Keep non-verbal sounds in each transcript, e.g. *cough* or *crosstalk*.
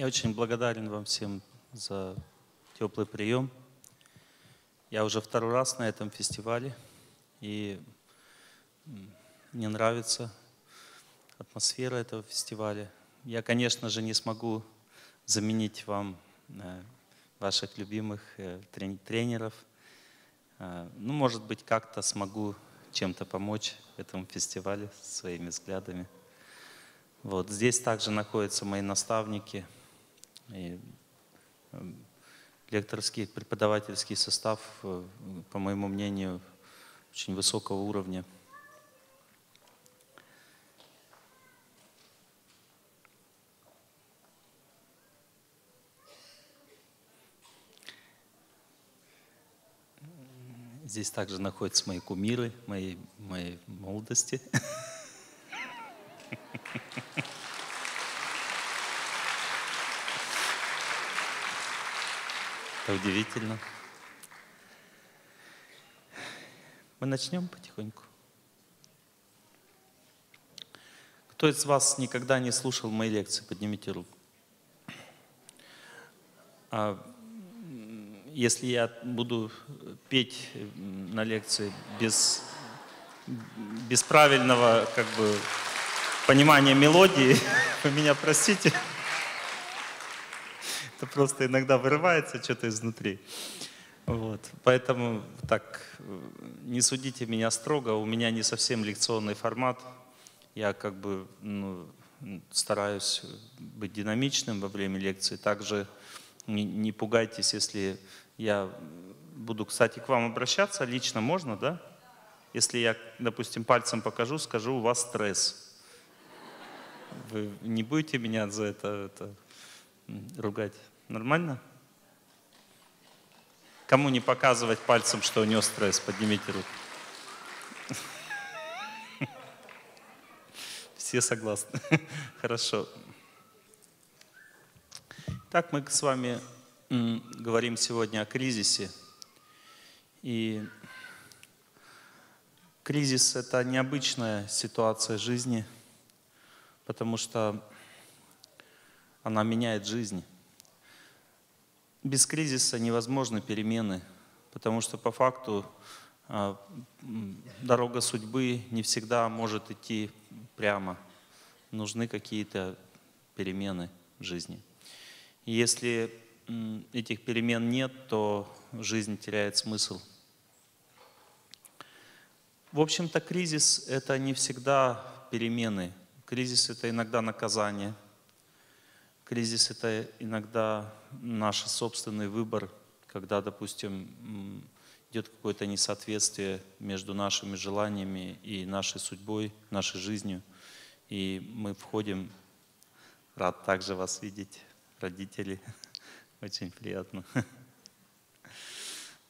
Я очень благодарен вам всем за теплый прием. Я уже второй раз на этом фестивале, и мне нравится атмосфера этого фестиваля. Я, конечно же, не смогу заменить вам э, ваших любимых э, тренеров. Э, ну, может быть, как-то смогу чем-то помочь этому фестивалю своими взглядами. Вот. Здесь также находятся мои наставники и лекторский, преподавательский состав, по моему мнению, очень высокого уровня. Здесь также находятся мои кумиры, мои, моей молодости. *laughs* Это удивительно. Мы начнем потихоньку. Кто из вас никогда не слушал мои лекции? Поднимите руку. А если я буду петь на лекции без, без правильного как бы, понимания мелодии, *laughs* вы меня простите. Это просто иногда вырывается что-то изнутри. Вот. Поэтому так не судите меня строго, у меня не совсем лекционный формат. Я как бы ну, стараюсь быть динамичным во время лекции. Также не, не пугайтесь, если я буду, кстати, к вам обращаться лично, можно, да? Если я, допустим, пальцем покажу, скажу, у вас стресс. Вы не будете меня за это, это ругать? Нормально? Кому не показывать пальцем, что у него стресс? Поднимите руку. Все согласны? Хорошо. Так мы с вами говорим сегодня о кризисе. И кризис — это необычная ситуация жизни, потому что она меняет жизнь. Без кризиса невозможны перемены, потому что по факту а, дорога судьбы не всегда может идти прямо. Нужны какие-то перемены в жизни. Если этих перемен нет, то жизнь теряет смысл. В общем-то, кризис — это не всегда перемены. Кризис — это иногда наказание. Кризис — это иногда наш собственный выбор, когда, допустим, идет какое-то несоответствие между нашими желаниями и нашей судьбой, нашей жизнью. И мы входим, рад также вас видеть, родители. *laughs* Очень приятно. *laughs*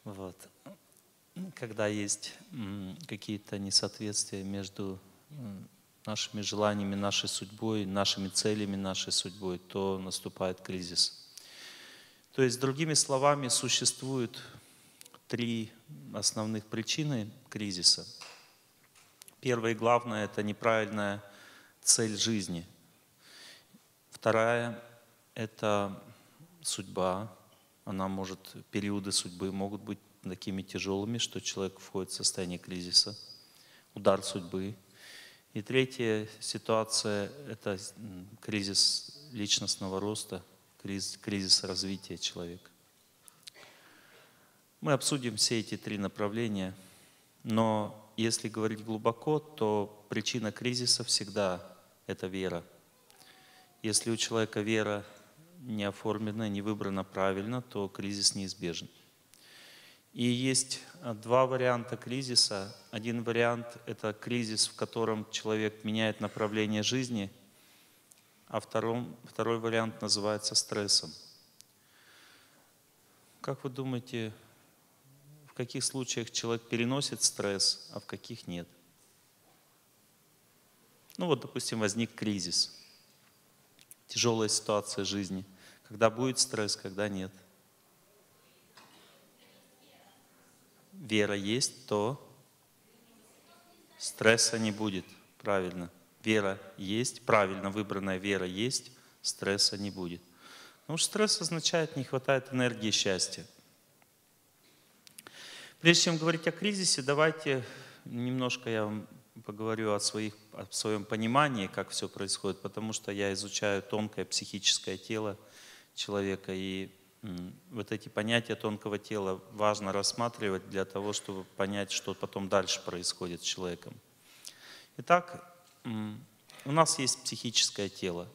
Вот. Когда есть какие-то несоответствия между нашими желаниями, нашей судьбой, нашими целями, нашей судьбой, то наступает кризис. То есть, другими словами, существует три основных причины кризиса. Первая и главная – это неправильная цель жизни. Вторая – это судьба, она может, периоды судьбы могут быть такими тяжелыми, что человек входит в состояние кризиса, удар судьбы. И третья ситуация – это кризис личностного роста, кризис, кризис развития человека. Мы обсудим все эти три направления, но если говорить глубоко, то причина кризиса всегда – это вера. Если у человека вера не оформлено, не выбрано правильно, то кризис неизбежен. И есть два варианта кризиса. Один вариант – это кризис, в котором человек меняет направление жизни, а второй, второй вариант называется стрессом. Как вы думаете, в каких случаях человек переносит стресс, а в каких нет? Ну вот, допустим, возник кризис – тяжелая ситуация жизни, когда будет стресс, когда нет. Вера есть, то стресса не будет. Правильно. Вера есть, правильно выбранная вера есть, стресса не будет. Потому что стресс означает не хватает энергии счастья. Прежде чем говорить о кризисе, давайте немножко я вам поговорю о, своих, о своем понимании, как все происходит, потому что я изучаю тонкое психическое тело человека, и вот эти понятия тонкого тела важно рассматривать для того, чтобы понять, что потом дальше происходит с человеком. Итак, у нас есть психическое тело.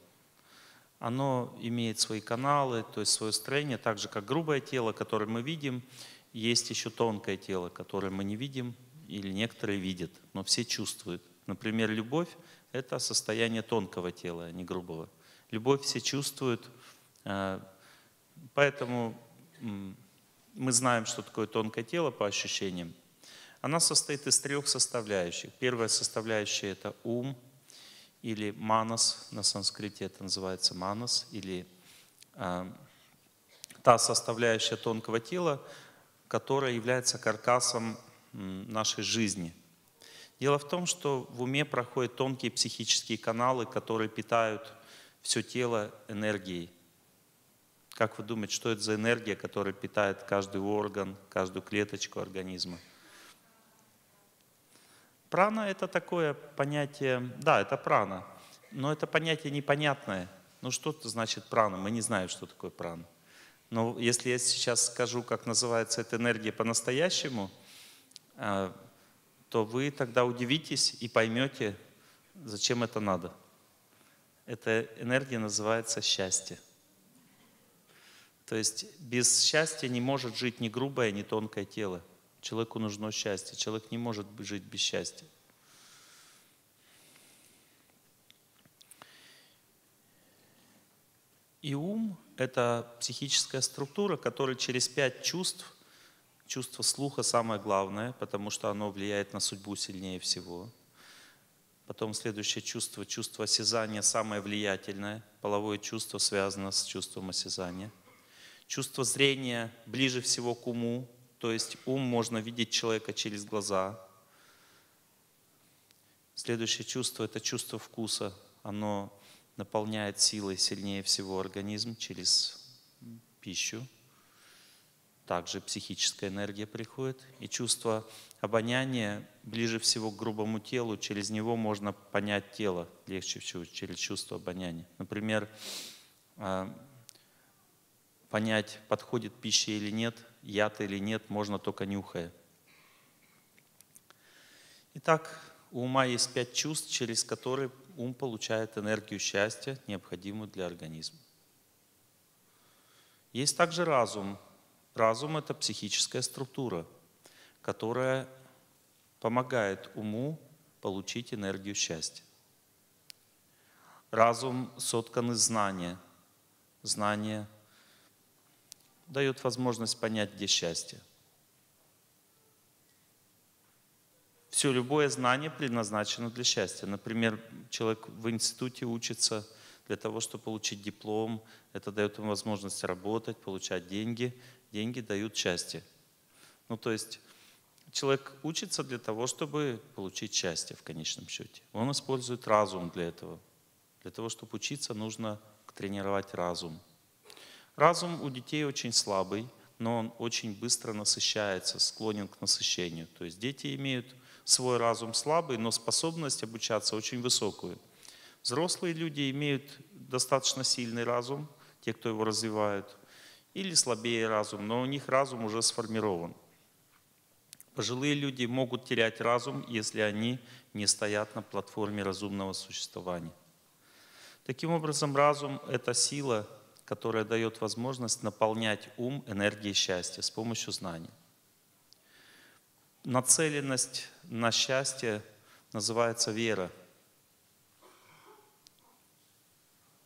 Оно имеет свои каналы, то есть свое строение, так же как грубое тело, которое мы видим – есть еще тонкое тело, которое мы не видим, или некоторые видят, но все чувствуют. Например, любовь – это состояние тонкого тела, а не грубого. Любовь все чувствуют, э, поэтому мы знаем, что такое тонкое тело по ощущениям. Она состоит из трех составляющих. Первая составляющая – это ум, или манас, на санскрите это называется манас, или э, та составляющая тонкого тела, которая является каркасом нашей жизни. Дело в том, что в уме проходят тонкие психические каналы, которые питают все тело энергией. Как вы думаете, что это за энергия, которая питает каждый орган, каждую клеточку организма? Прана – это такое понятие, да, это прана, но это понятие непонятное. Ну что это значит прана? Мы не знаем, что такое прана. Но если я сейчас скажу, как называется эта энергия по-настоящему, э, то вы тогда удивитесь и поймете, зачем это надо. Эта энергия называется счастье. То есть без счастья не может жить ни грубое, ни тонкое тело. Человеку нужно счастье. Человек не может жить без счастья. И ум — это психическая структура, которая через пять чувств, чувство слуха самое главное, потому что оно влияет на судьбу сильнее всего. Потом следующее чувство, чувство осязания самое влиятельное. Половое чувство связано с чувством осязания. Чувство зрения ближе всего к уму, то есть ум можно видеть человека через глаза. Следующее чувство – это чувство вкуса. Оно наполняет силой сильнее всего организм через пищу. Также психическая энергия приходит. И чувство обоняния ближе всего к грубому телу. Через него можно понять тело легче всего, через чувство обоняния. Например, а, понять, подходит пища или нет, яд или нет, можно только нюхая. Итак, у ума есть пять чувств, через которые ум получает энергию счастья, необходимую для организма. Есть также разум. Разум – это психическая структура, которая помогает уму получить энергию счастья. Разум соткан из знания. Знание дает возможность понять, где счастье – Все, любое знание предназначено для счастья. Например, человек в институте учится для того, чтобы получить диплом. Это дает ему возможность работать, получать деньги. Деньги дают счастье. Ну, то есть человек учится для того, чтобы получить счастье в конечном счете. Он использует разум для этого. Для того, чтобы учиться, нужно тренировать разум. Разум у детей очень слабый, но он очень быстро насыщается, склонен к насыщению. То есть дети имеют свой разум слабый, но способность обучаться очень высокую. Взрослые люди имеют достаточно сильный разум, те, кто его развивают, или слабее разум, но у них разум уже сформирован. Пожилые люди могут терять разум, если они не стоят на платформе разумного существования. Таким образом, разум — это сила, которая дает возможность наполнять ум энергией счастья с помощью знаний. Нацеленность на счастье называется вера.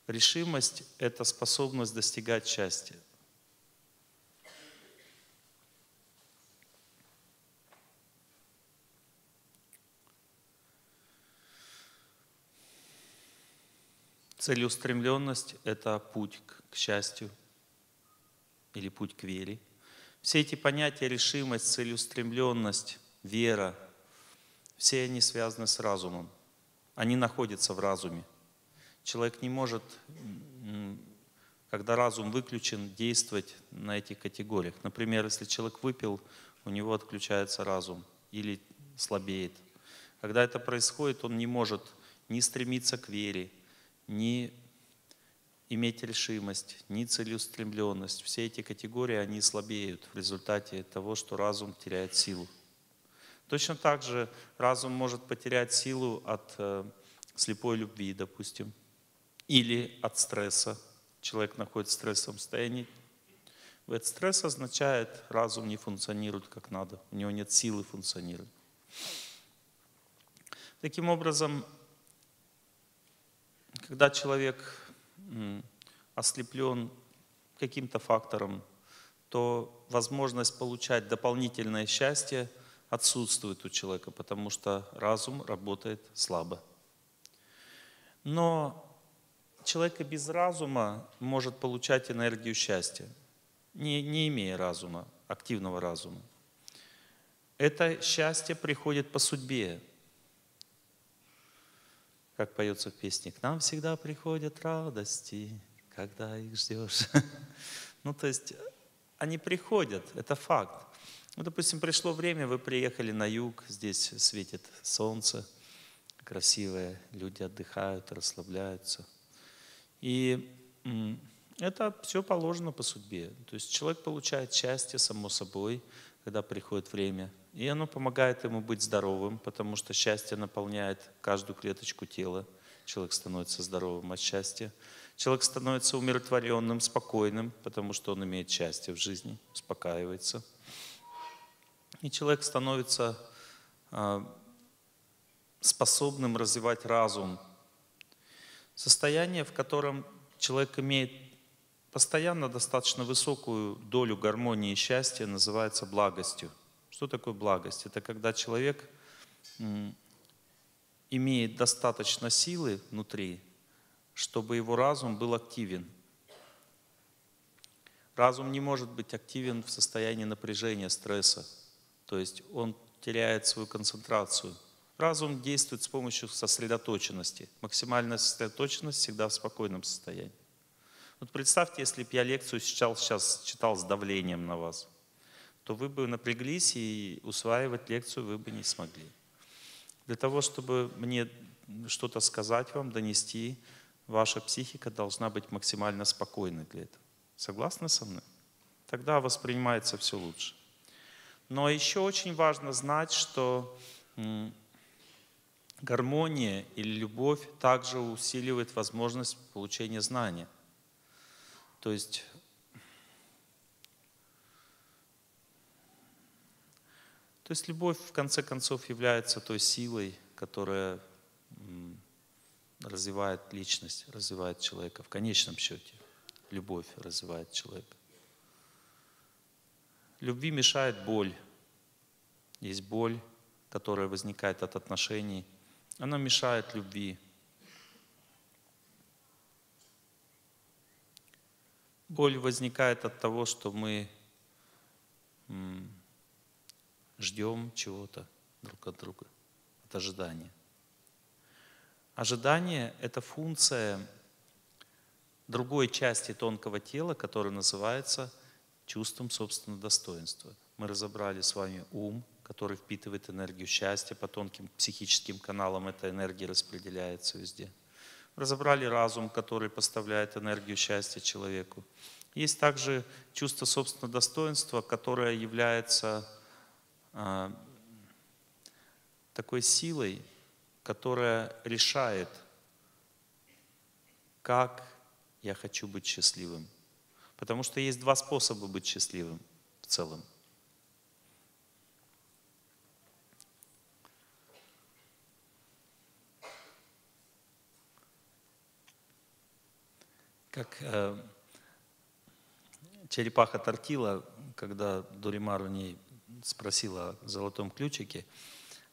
Решимость – это способность достигать счастья. Целеустремленность – это путь к счастью или путь к вере. Все эти понятия решимость, целеустремленность, вера, все они связаны с разумом. Они находятся в разуме. Человек не может когда разум выключен, действовать на этих категориях. Например, если человек выпил, у него отключается разум или слабеет. Когда это происходит, он не может ни стремиться к вере, ни иметь решимость, ни целеустремленность. Все эти категории, они слабеют в результате того, что разум теряет силу. Точно так же разум может потерять силу от э, слепой любви, допустим, или от стресса. Человек находится в стрессовом состоянии. Этот стресс означает, разум не функционирует как надо, у него нет силы функционировать. Таким образом, когда человек ослеплен каким-то фактором, то возможность получать дополнительное счастье отсутствует у человека, потому что разум работает слабо. Но человек и без разума может получать энергию счастья, не, не имея разума, активного разума. Это счастье приходит по судьбе, как поется в песне, к нам всегда приходят радости, когда их ждешь. *laughs* Ну, то есть они приходят, это факт. Ну, допустим, пришло время, вы приехали на юг, здесь светит солнце, красивое, люди отдыхают, расслабляются. И это все положено по судьбе. То есть человек получает счастье, само собой, когда приходит время. И оно помогает ему быть здоровым, потому что счастье наполняет каждую клеточку тела. Человек становится здоровым от счастья. Человек становится умиротворенным, спокойным, потому что он имеет счастье в жизни, успокаивается. И человек становится а, способным развивать разум. Состояние, в котором человек имеет постоянно достаточно высокую долю гармонии и счастья, называется благостью. Что такое благость? Это когда человек имеет достаточно силы внутри, чтобы его разум был активен. Разум не может быть активен в состоянии напряжения, стресса. То есть он теряет свою концентрацию. Разум действует с помощью сосредоточенности. Максимальная сосредоточенность всегда в спокойном состоянии. Вот представьте, если бы я лекцию сейчас, сейчас читал с давлением на вас – то вы бы напряглись и усваивать лекцию вы бы не смогли. Для того, чтобы мне что-то сказать вам, донести, ваша психика должна быть максимально спокойной для этого. Согласны со мной? Тогда воспринимается все лучше. Но еще очень важно знать, что гармония или любовь также усиливает возможность получения знания. То есть То есть любовь, в конце концов, является той силой, которая развивает личность, развивает человека. В конечном счете любовь развивает человека. Любви мешает боль. Есть боль, которая возникает от отношений. Она мешает любви. Боль возникает от того, что мы ждем чего-то друг от друга, от ожидания. Ожидание – это функция другой части тонкого тела, которая называется чувством собственного достоинства. Мы разобрали с вами ум, который впитывает энергию счастья, по тонким психическим каналам эта энергия распределяется везде. Разобрали разум, который поставляет энергию счастья человеку. Есть также чувство собственного достоинства, которое является такой силой, которая решает, как я хочу быть счастливым. Потому что есть два способа быть счастливым в целом. Как э, черепаха тортила, когда Дуримар в ней спросила о золотом ключике,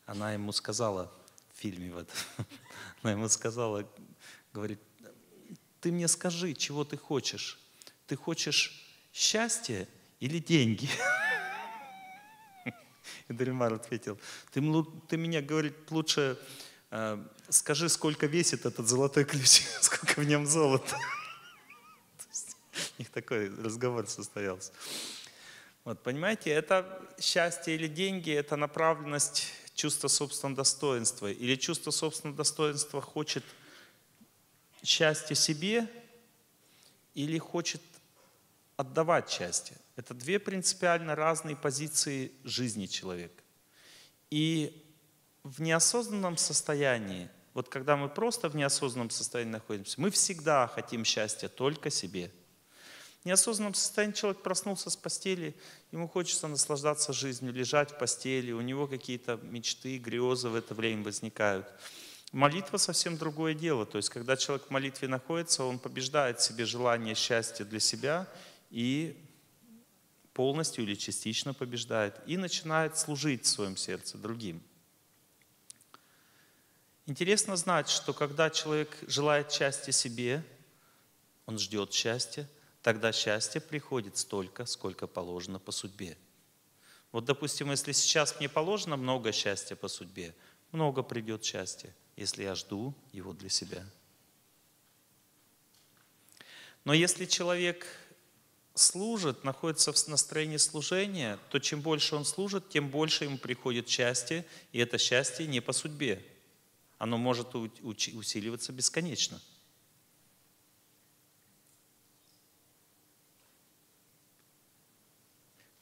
она ему сказала в фильме вот, *laughs* она ему сказала, говорит, ты мне скажи, чего ты хочешь. Ты хочешь счастье или деньги? *laughs* И Даримар ответил, ты, ты меня, говорит, лучше э, скажи, сколько весит этот золотой ключ, *laughs* сколько в нем золота. них такой разговор состоялся. Вот, понимаете, это счастье или деньги, это направленность чувства собственного достоинства. Или чувство собственного достоинства хочет счастье себе, или хочет отдавать счастье. Это две принципиально разные позиции жизни человека. И в неосознанном состоянии, вот когда мы просто в неосознанном состоянии находимся, мы всегда хотим счастья только себе. Неосознанном состоянии человек проснулся с постели, ему хочется наслаждаться жизнью, лежать в постели, у него какие-то мечты, грезы в это время возникают. Молитва совсем другое дело. То есть, когда человек в молитве находится, он побеждает в себе желание счастья для себя и полностью или частично побеждает, и начинает служить в своем сердце другим. Интересно знать, что когда человек желает счастья себе, он ждет счастья, тогда счастье приходит столько, сколько положено по судьбе. Вот, допустим, если сейчас мне положено много счастья по судьбе, много придет счастья, если я жду его для себя. Но если человек служит, находится в настроении служения, то чем больше он служит, тем больше ему приходит счастье, и это счастье не по судьбе. Оно может усиливаться бесконечно.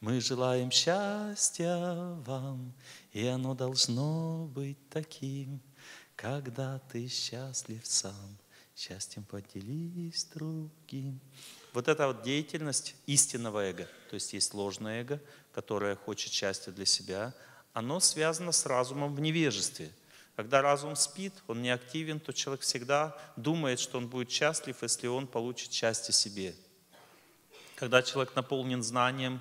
Мы желаем счастья вам, и оно должно быть таким, когда ты счастлив сам, счастьем поделись другим. Вот эта вот деятельность истинного эго, то есть есть ложное эго, которое хочет счастья для себя, оно связано с разумом в невежестве. Когда разум спит, он не активен, то человек всегда думает, что он будет счастлив, если он получит счастье себе. Когда человек наполнен знанием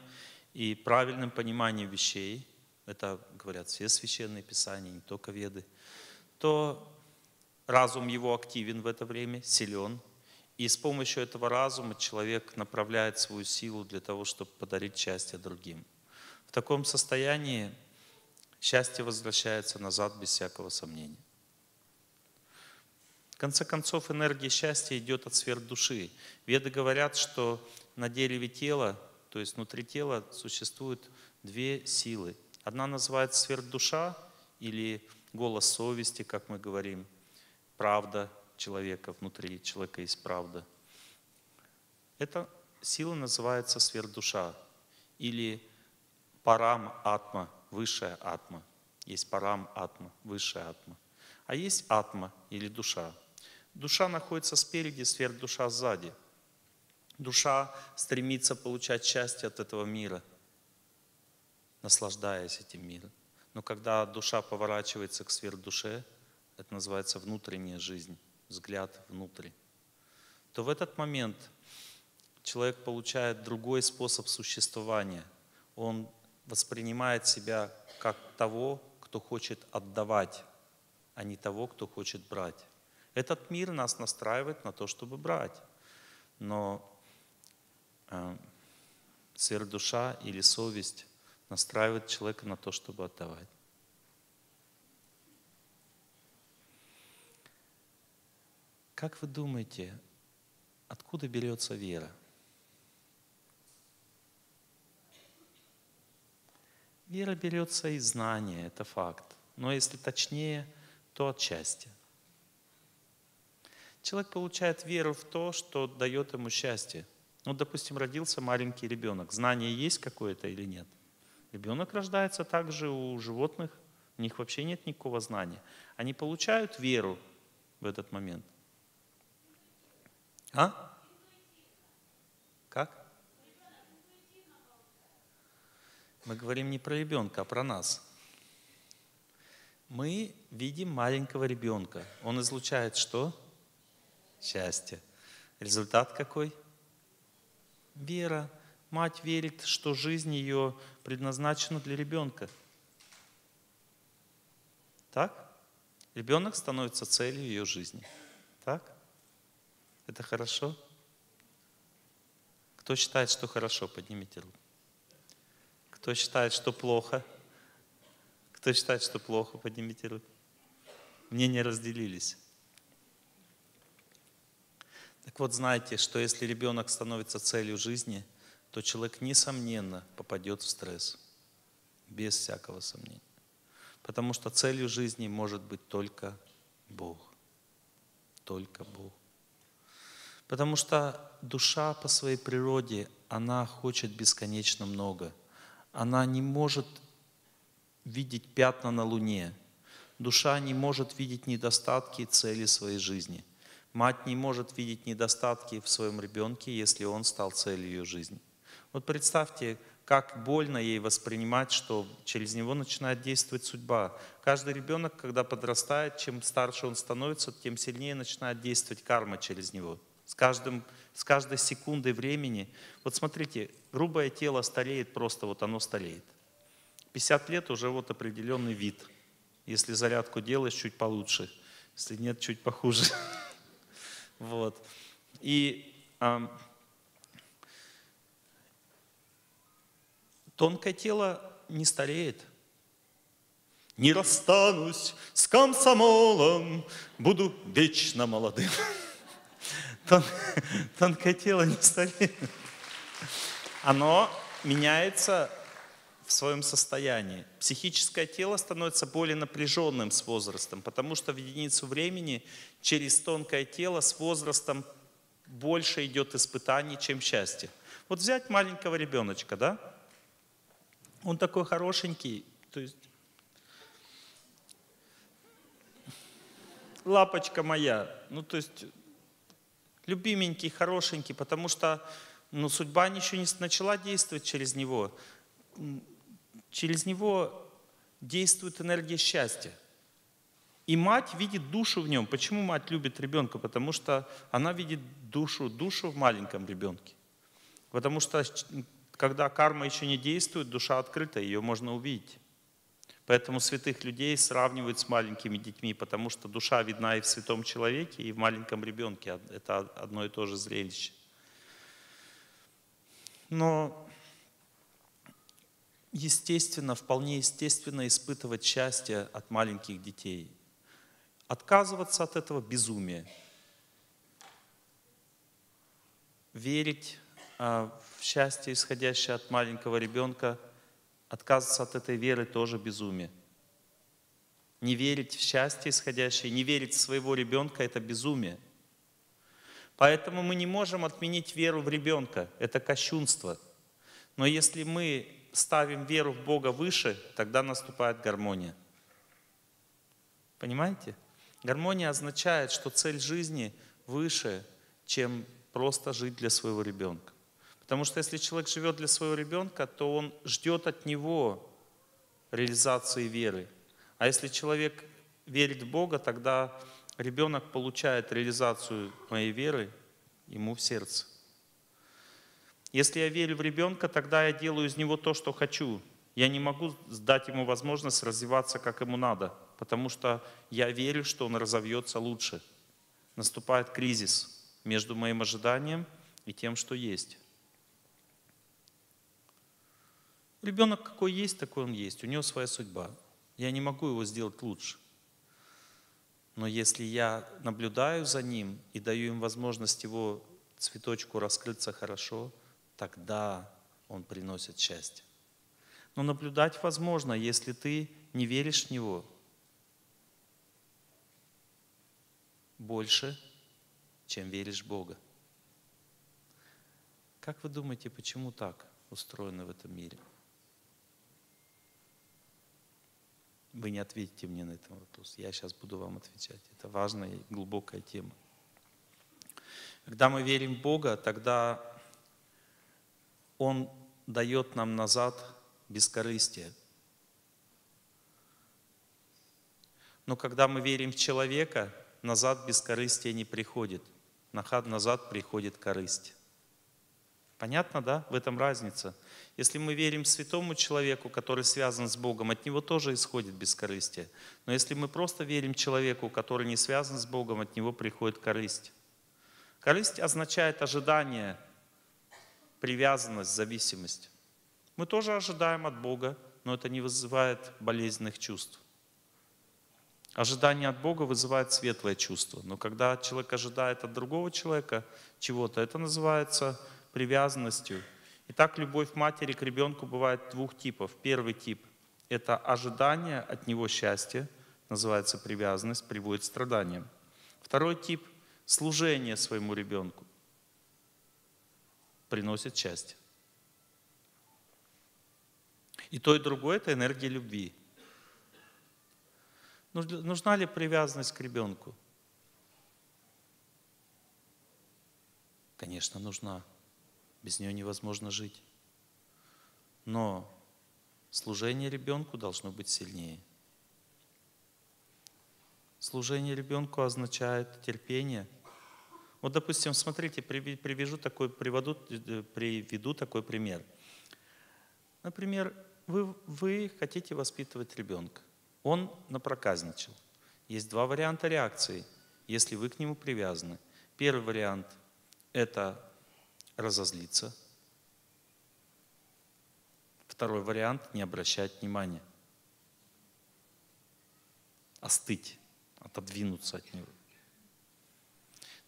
и правильным пониманием вещей, это говорят все священные писания, не только веды, то разум его активен в это время, силен, и с помощью этого разума человек направляет свою силу для того, чтобы подарить счастье другим. В таком состоянии счастье возвращается назад без всякого сомнения. В конце концов, энергия счастья идет от сфер души. Веды говорят, что на дереве тела, то есть внутри тела, существуют две силы. Одна называется сфер душа или голос совести, как мы говорим, правда человека, внутри человека есть правда. Эта сила называется сверхдуша или парам атма, высшая атма. Есть парам атма, высшая атма. А есть атма или душа. Душа находится спереди, сверхдуша сзади. Душа стремится получать счастье от этого мира, наслаждаясь этим миром. Но когда душа поворачивается к сверхдуше, это называется внутренняя жизнь взгляд внутрь, то в этот момент человек получает другой способ существования. Он воспринимает себя как того, кто хочет отдавать, а не того, кто хочет брать. Этот мир нас настраивает на то, чтобы брать. Но э, сверхдуша или совесть настраивает человека на то, чтобы отдавать. Как вы думаете, откуда берется вера? Вера берется из знания, это факт. Но если точнее, то от счастья. Человек получает веру в то, что дает ему счастье. Ну, допустим, родился маленький ребенок. Знание есть какое-то или нет? Ребенок рождается также у животных. У них вообще нет никакого знания. Они получают веру в этот момент. А? Как? Мы говорим не про ребенка, а про нас. Мы видим маленького ребенка. Он излучает что? Счастье. Результат какой? Вера. Мать верит, что жизнь ее предназначена для ребенка. Так? Ребенок становится целью ее жизни. Так? Это хорошо? Кто считает, что хорошо, поднимите руку. Кто считает, что плохо? Кто считает, что плохо, поднимите руку. Мнения разделились. Так вот, знаете, что если ребенок становится целью жизни, то человек, несомненно, попадет в стресс. Без всякого сомнения. Потому что целью жизни может быть только Бог. Только Бог. Потому что душа по своей природе, она хочет бесконечно много. Она не может видеть пятна на Луне. Душа не может видеть недостатки и цели своей жизни. Мать не может видеть недостатки в своем ребенке, если он стал целью ее жизни. Вот представьте, как больно ей воспринимать, что через него начинает действовать судьба. Каждый ребенок, когда подрастает, чем старше он становится, тем сильнее начинает действовать карма через него. С, каждым, с каждой секундой времени. Вот смотрите, грубое тело стареет просто, вот оно стареет. 50 лет уже вот определенный вид. Если зарядку делаешь, чуть получше. Если нет, чуть похуже. *laughs* Вот. И Тонкое тело не стареет. Не расстанусь с комсомолом, буду вечно молодым. *laughs* Тон, тонкое тело не стареет. Оно меняется в своем состоянии. Психическое тело становится более напряженным с возрастом, потому что в единицу времени через тонкое тело с возрастом больше идет испытаний, чем счастье. Вот взять маленького ребеночка, да? Он такой хорошенький, то есть лапочка моя, ну то есть любименький, хорошенький, потому что ну, судьба еще не начала действовать через него. Через него действует энергия счастья. И мать видит душу в нем. Почему мать любит ребенка? Потому что она видит душу, душу в маленьком ребенке. Потому что когда карма еще не действует, душа открыта, ее можно увидеть. Поэтому святых людей сравнивают с маленькими детьми, потому что душа видна и в святом человеке, и в маленьком ребенке. Это одно и то же зрелище. Но естественно, вполне естественно испытывать счастье от маленьких детей. Отказываться от этого безумие. Верить а, в счастье, исходящее от маленького ребенка, отказываться от этой веры тоже безумие. Не верить в счастье исходящее, не верить в своего ребенка – это безумие. Поэтому мы не можем отменить веру в ребенка, это кощунство. Но если мы ставим веру в Бога выше, тогда наступает гармония. Понимаете? Гармония означает, что цель жизни выше, чем просто жить для своего ребенка. Потому что если человек живет для своего ребенка, то он ждет от него реализации веры. А если человек верит в Бога, тогда ребенок получает реализацию моей веры ему в сердце. Если я верю в ребенка, тогда я делаю из него то, что хочу. Я не могу дать ему возможность развиваться, как ему надо, потому что я верю, что он разовьется лучше. Наступает кризис между моим ожиданием и тем, что есть. Ребенок какой есть, такой он есть. У него своя судьба. Я не могу его сделать лучше. Но если я наблюдаю за ним и даю им возможность его цветочку раскрыться хорошо, тогда он приносит счастье. Но наблюдать возможно, если ты не веришь в него больше, чем веришь в Бога. Как вы думаете, почему так устроено в этом мире? Вы не ответите мне на этот вопрос. Я сейчас буду вам отвечать. Это важная и глубокая тема. Когда мы верим в Бога, тогда Он дает нам назад бескорыстие. Но когда мы верим в человека, назад бескорыстие не приходит. Назад приходит корысть. Понятно, да? В этом разница. Если мы верим святому человеку, который связан с Богом, от него тоже исходит бескорыстие. Но если мы просто верим человеку, который не связан с Богом, от него приходит корысть. Корысть означает ожидание, привязанность, зависимость. Мы тоже ожидаем от Бога, но это не вызывает болезненных чувств. Ожидание от Бога вызывает светлое чувство. Но когда человек ожидает от другого человека чего-то, это называется привязанностью. Итак, любовь матери к ребенку бывает двух типов. Первый тип – это ожидание от него счастья, называется привязанность, приводит к страданиям. Второй тип – служение своему ребенку, приносит счастье. И то, и другое – это энергия любви. Нужна ли привязанность к ребенку? Конечно, нужна. Без нее невозможно жить. Но служение ребенку должно быть сильнее. Служение ребенку означает терпение. Вот, допустим, смотрите, привяжу такой, приведу, э, приведу такой пример. Например, вы, вы хотите воспитывать ребенка. Он напроказничал. Есть два варианта реакции, если вы к нему привязаны. Первый вариант – это разозлиться. Второй вариант – не обращать внимания. Остыть, отодвинуться от него.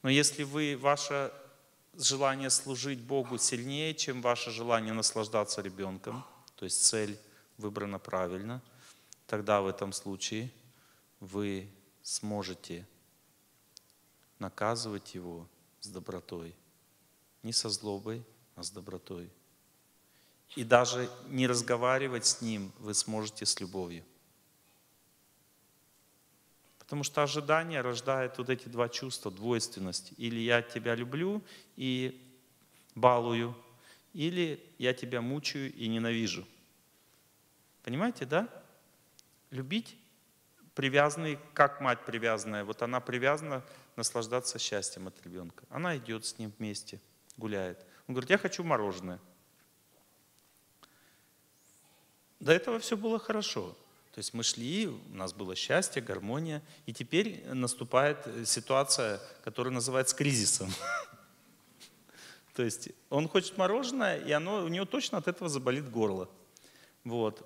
Но если вы, ваше желание служить Богу сильнее, чем ваше желание наслаждаться ребенком, то есть цель выбрана правильно – тогда в этом случае вы сможете наказывать его с добротой. Не со злобой, а с добротой. И даже не разговаривать с ним вы сможете с любовью. Потому что ожидание рождает вот эти два чувства, двойственность. Или я тебя люблю и балую, или я тебя мучаю и ненавижу. Понимаете, да? любить, привязанный, как мать привязанная, вот она привязана наслаждаться счастьем от ребенка. Она идет с ним вместе, гуляет. Он говорит, я хочу мороженое. До этого все было хорошо. То есть мы шли, у нас было счастье, гармония, и теперь наступает ситуация, которая называется кризисом. *laughs* То есть он хочет мороженое, и оно, у него точно от этого заболит горло. Вот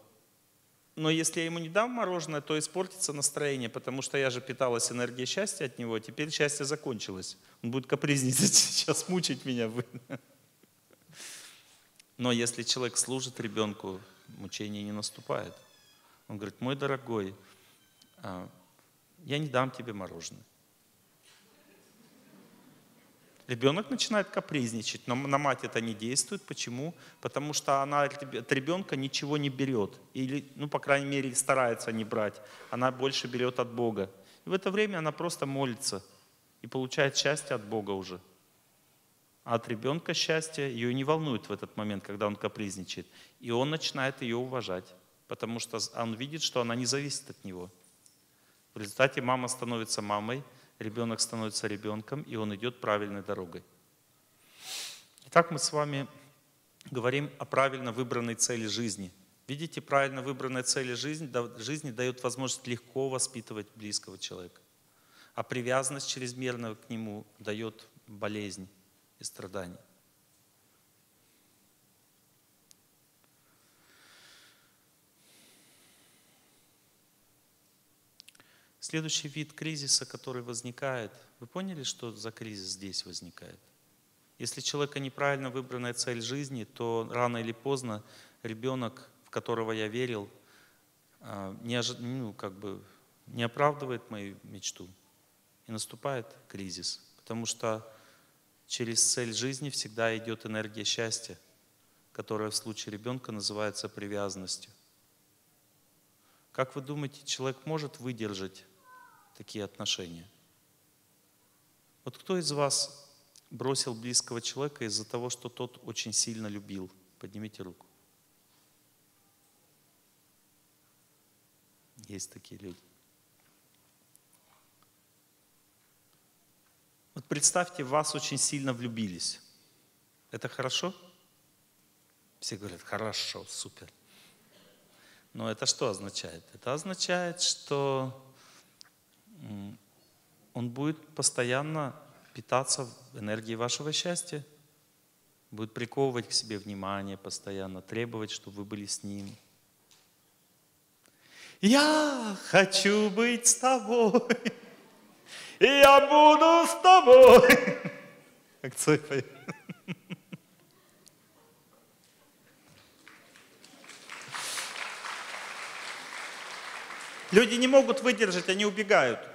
но если я ему не дам мороженое, то испортится настроение, потому что я же питалась энергией счастья от него, теперь счастье закончилось. Он будет капризничать *laughs* сейчас, мучить меня. *laughs* Но если человек служит ребенку, мучение не наступает. Он говорит, мой дорогой, а, я не дам тебе мороженое. Ребенок начинает капризничать, но на мать это не действует. Почему? Потому что она от ребенка ничего не берет. Или, ну, по крайней мере, старается не брать. Она больше берет от Бога. И в это время она просто молится и получает счастье от Бога уже. А от ребенка счастье ее не волнует в этот момент, когда он капризничает. И он начинает ее уважать, потому что он видит, что она не зависит от него. В результате мама становится мамой – ребенок становится ребенком, и он идет правильной дорогой. Итак, мы с вами говорим о правильно выбранной цели жизни. Видите, правильно выбранная цель жизни, жизни дает возможность легко воспитывать близкого человека. А привязанность чрезмерного к нему дает болезнь и страдания. Следующий вид кризиса, который возникает, вы поняли, что за кризис здесь возникает? Если человека неправильно выбранная цель жизни, то рано или поздно ребенок, в которого я верил, а, не, ожи... ну, как бы не оправдывает мою мечту. И наступает кризис. Потому что через цель жизни всегда идет энергия счастья, которая в случае ребенка называется привязанностью. Как вы думаете, человек может выдержать такие отношения. Вот кто из вас бросил близкого человека из-за того, что тот очень сильно любил? Поднимите руку. Есть такие люди. Вот представьте, вас очень сильно влюбились. Это хорошо? Все говорят, хорошо, супер. Но это что означает? Это означает, что он будет постоянно питаться энергией вашего счастья, будет приковывать к себе внимание постоянно, требовать, чтобы вы были с ним. Я хочу быть с тобой, *laughs* я буду с тобой. *laughs* Как Цой. *laughs* Люди не могут выдержать, они убегают.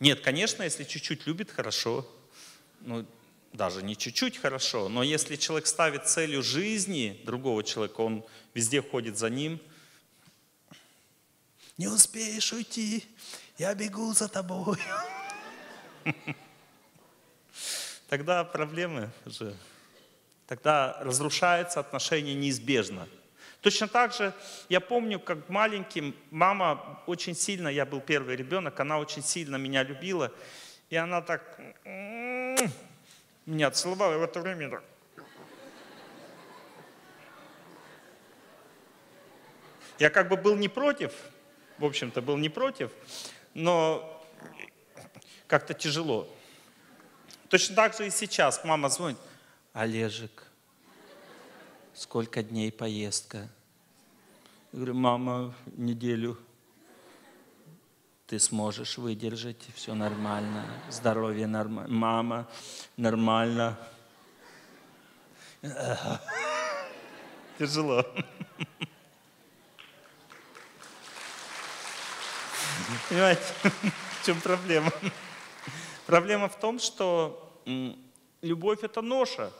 Нет, конечно, если чуть-чуть любит, хорошо. Ну, даже не чуть-чуть хорошо, но если человек ставит целью жизни другого человека, он везде ходит за ним. Не успеешь уйти, я бегу за тобой. Тогда проблемы же. Тогда разрушается отношение неизбежно. Точно так же я помню, как маленьким мама очень сильно, я был первый ребенок, она очень сильно меня любила. И она так меня целовала, и в это время так. Я как бы был не против, в общем-то, был не против, но как-то тяжело. Точно так же и сейчас мама звонит. Олежек, сколько дней поездка? Я говорю, мама, неделю. Ты сможешь выдержать, все нормально, здоровье нормально. Мама, нормально. *laughs* Тяжело. Понимаете, в чем проблема? Проблема в том, что любовь это ноша.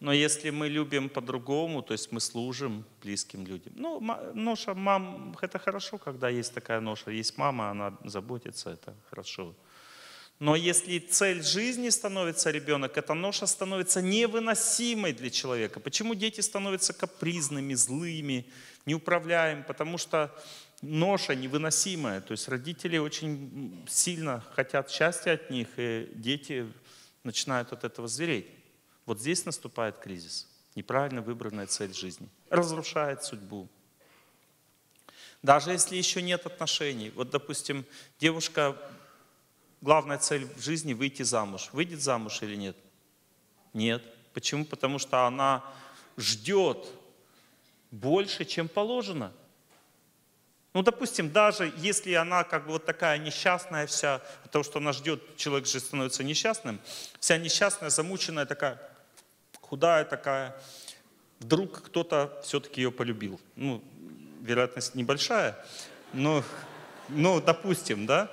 Но если мы любим по-другому, то есть мы служим близким людям. Ну, ноша мам, это хорошо, когда есть такая ноша. Есть мама, она заботится, это хорошо. Но если цель жизни становится ребенок, эта ноша становится невыносимой для человека. Почему дети становятся капризными, злыми, неуправляемыми? Потому что ноша невыносимая. То есть родители очень сильно хотят счастья от них, и дети начинают от этого звереть. Вот здесь наступает кризис. Неправильно выбранная цель жизни. Разрушает судьбу. Даже если еще нет отношений. Вот, допустим, девушка, главная цель в жизни выйти замуж. Выйдет замуж или нет? Нет. Почему? Потому что она ждет больше, чем положено. Ну, допустим, даже если она как бы вот такая несчастная вся, потому что она ждет, человек же становится несчастным, вся несчастная, замученная такая, худая такая, вдруг кто-то все-таки ее полюбил. Ну, вероятность небольшая, но, ну, допустим, да?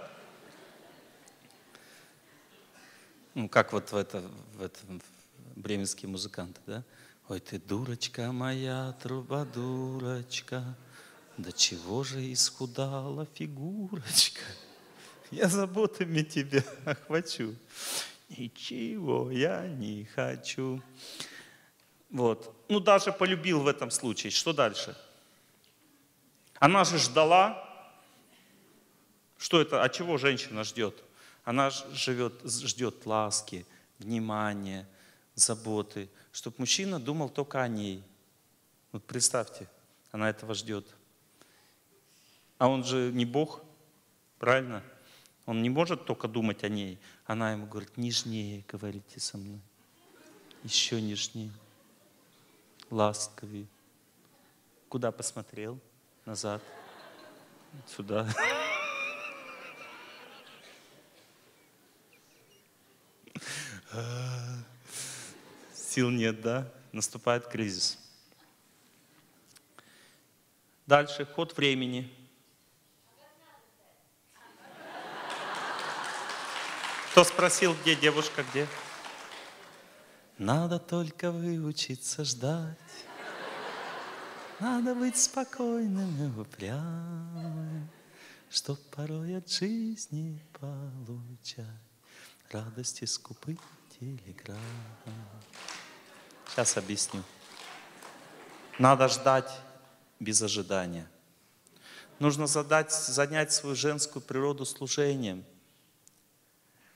Ну, как вот в, это, в этом бременские музыканты, да? Ой, ты дурочка моя, труба дурочка, да чего же исхудала фигурочка? Я заботами тебя *laughs* охвачу. Ничего я не хочу. Вот. Ну, даже полюбил в этом случае. Что дальше? Она же ждала. Что это? А чего женщина ждет? Она живет, ждет ласки, внимания, заботы, чтобы мужчина думал только о ней. Вот представьте, она этого ждет. А он же не Бог, правильно? Он не может только думать о ней. Она ему говорит, нежнее говорите со мной. Еще нежнее. Ласковее. Куда посмотрел? Назад. Сюда. Сил нет, да? Наступает кризис. Дальше ход времени. Кто спросил, где девушка, где? Надо только выучиться ждать. Надо быть спокойным и упрямым, Чтоб порой от жизни получать Радости скупых телеграмм. Сейчас объясню. Надо ждать без ожидания. Нужно задать, занять свою женскую природу служением –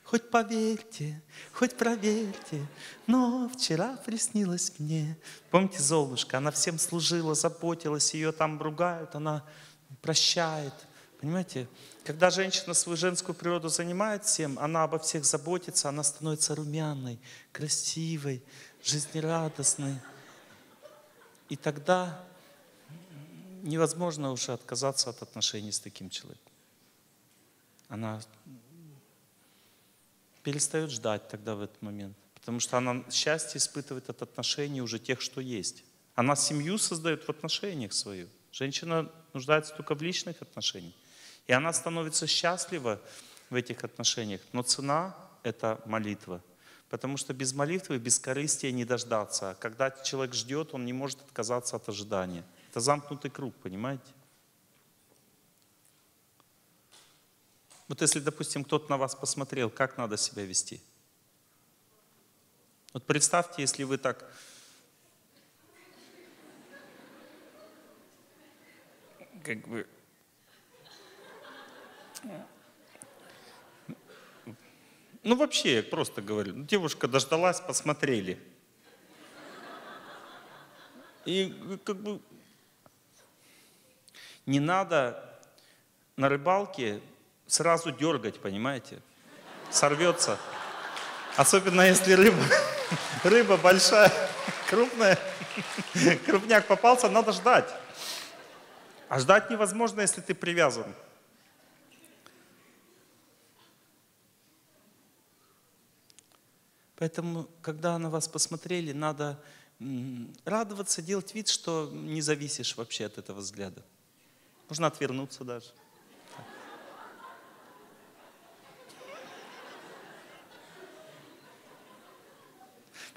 Хоть поверьте, хоть проверьте, но вчера приснилось мне. Помните Золушка, она всем служила, заботилась, ее там ругают, она прощает. Понимаете, когда женщина свою женскую природу занимает всем, она обо всех заботится, она становится румяной, красивой, жизнерадостной. И тогда невозможно уже отказаться от отношений с таким человеком. Она перестает ждать тогда в этот момент. Потому что она счастье испытывает от отношений уже тех, что есть. Она семью создает в отношениях свою. Женщина нуждается только в личных отношениях. И она становится счастлива в этих отношениях. Но цена — это молитва. Потому что без молитвы, без корыстия не дождаться. А когда человек ждет, он не может отказаться от ожидания. Это замкнутый круг, понимаете? Вот если, допустим, кто-то на вас посмотрел, как надо себя вести? Вот представьте, если вы так как бы ну вообще, я просто говорю, ну, девушка дождалась, посмотрели. И как бы не надо на рыбалке сразу дергать, понимаете? Сорвется. Особенно если рыба, *laughs* рыба большая, крупная, *laughs* крупняк попался, надо ждать. А ждать невозможно, если ты привязан. Поэтому, когда на вас посмотрели, надо радоваться, делать вид, что не зависишь вообще от этого взгляда. Можно отвернуться даже.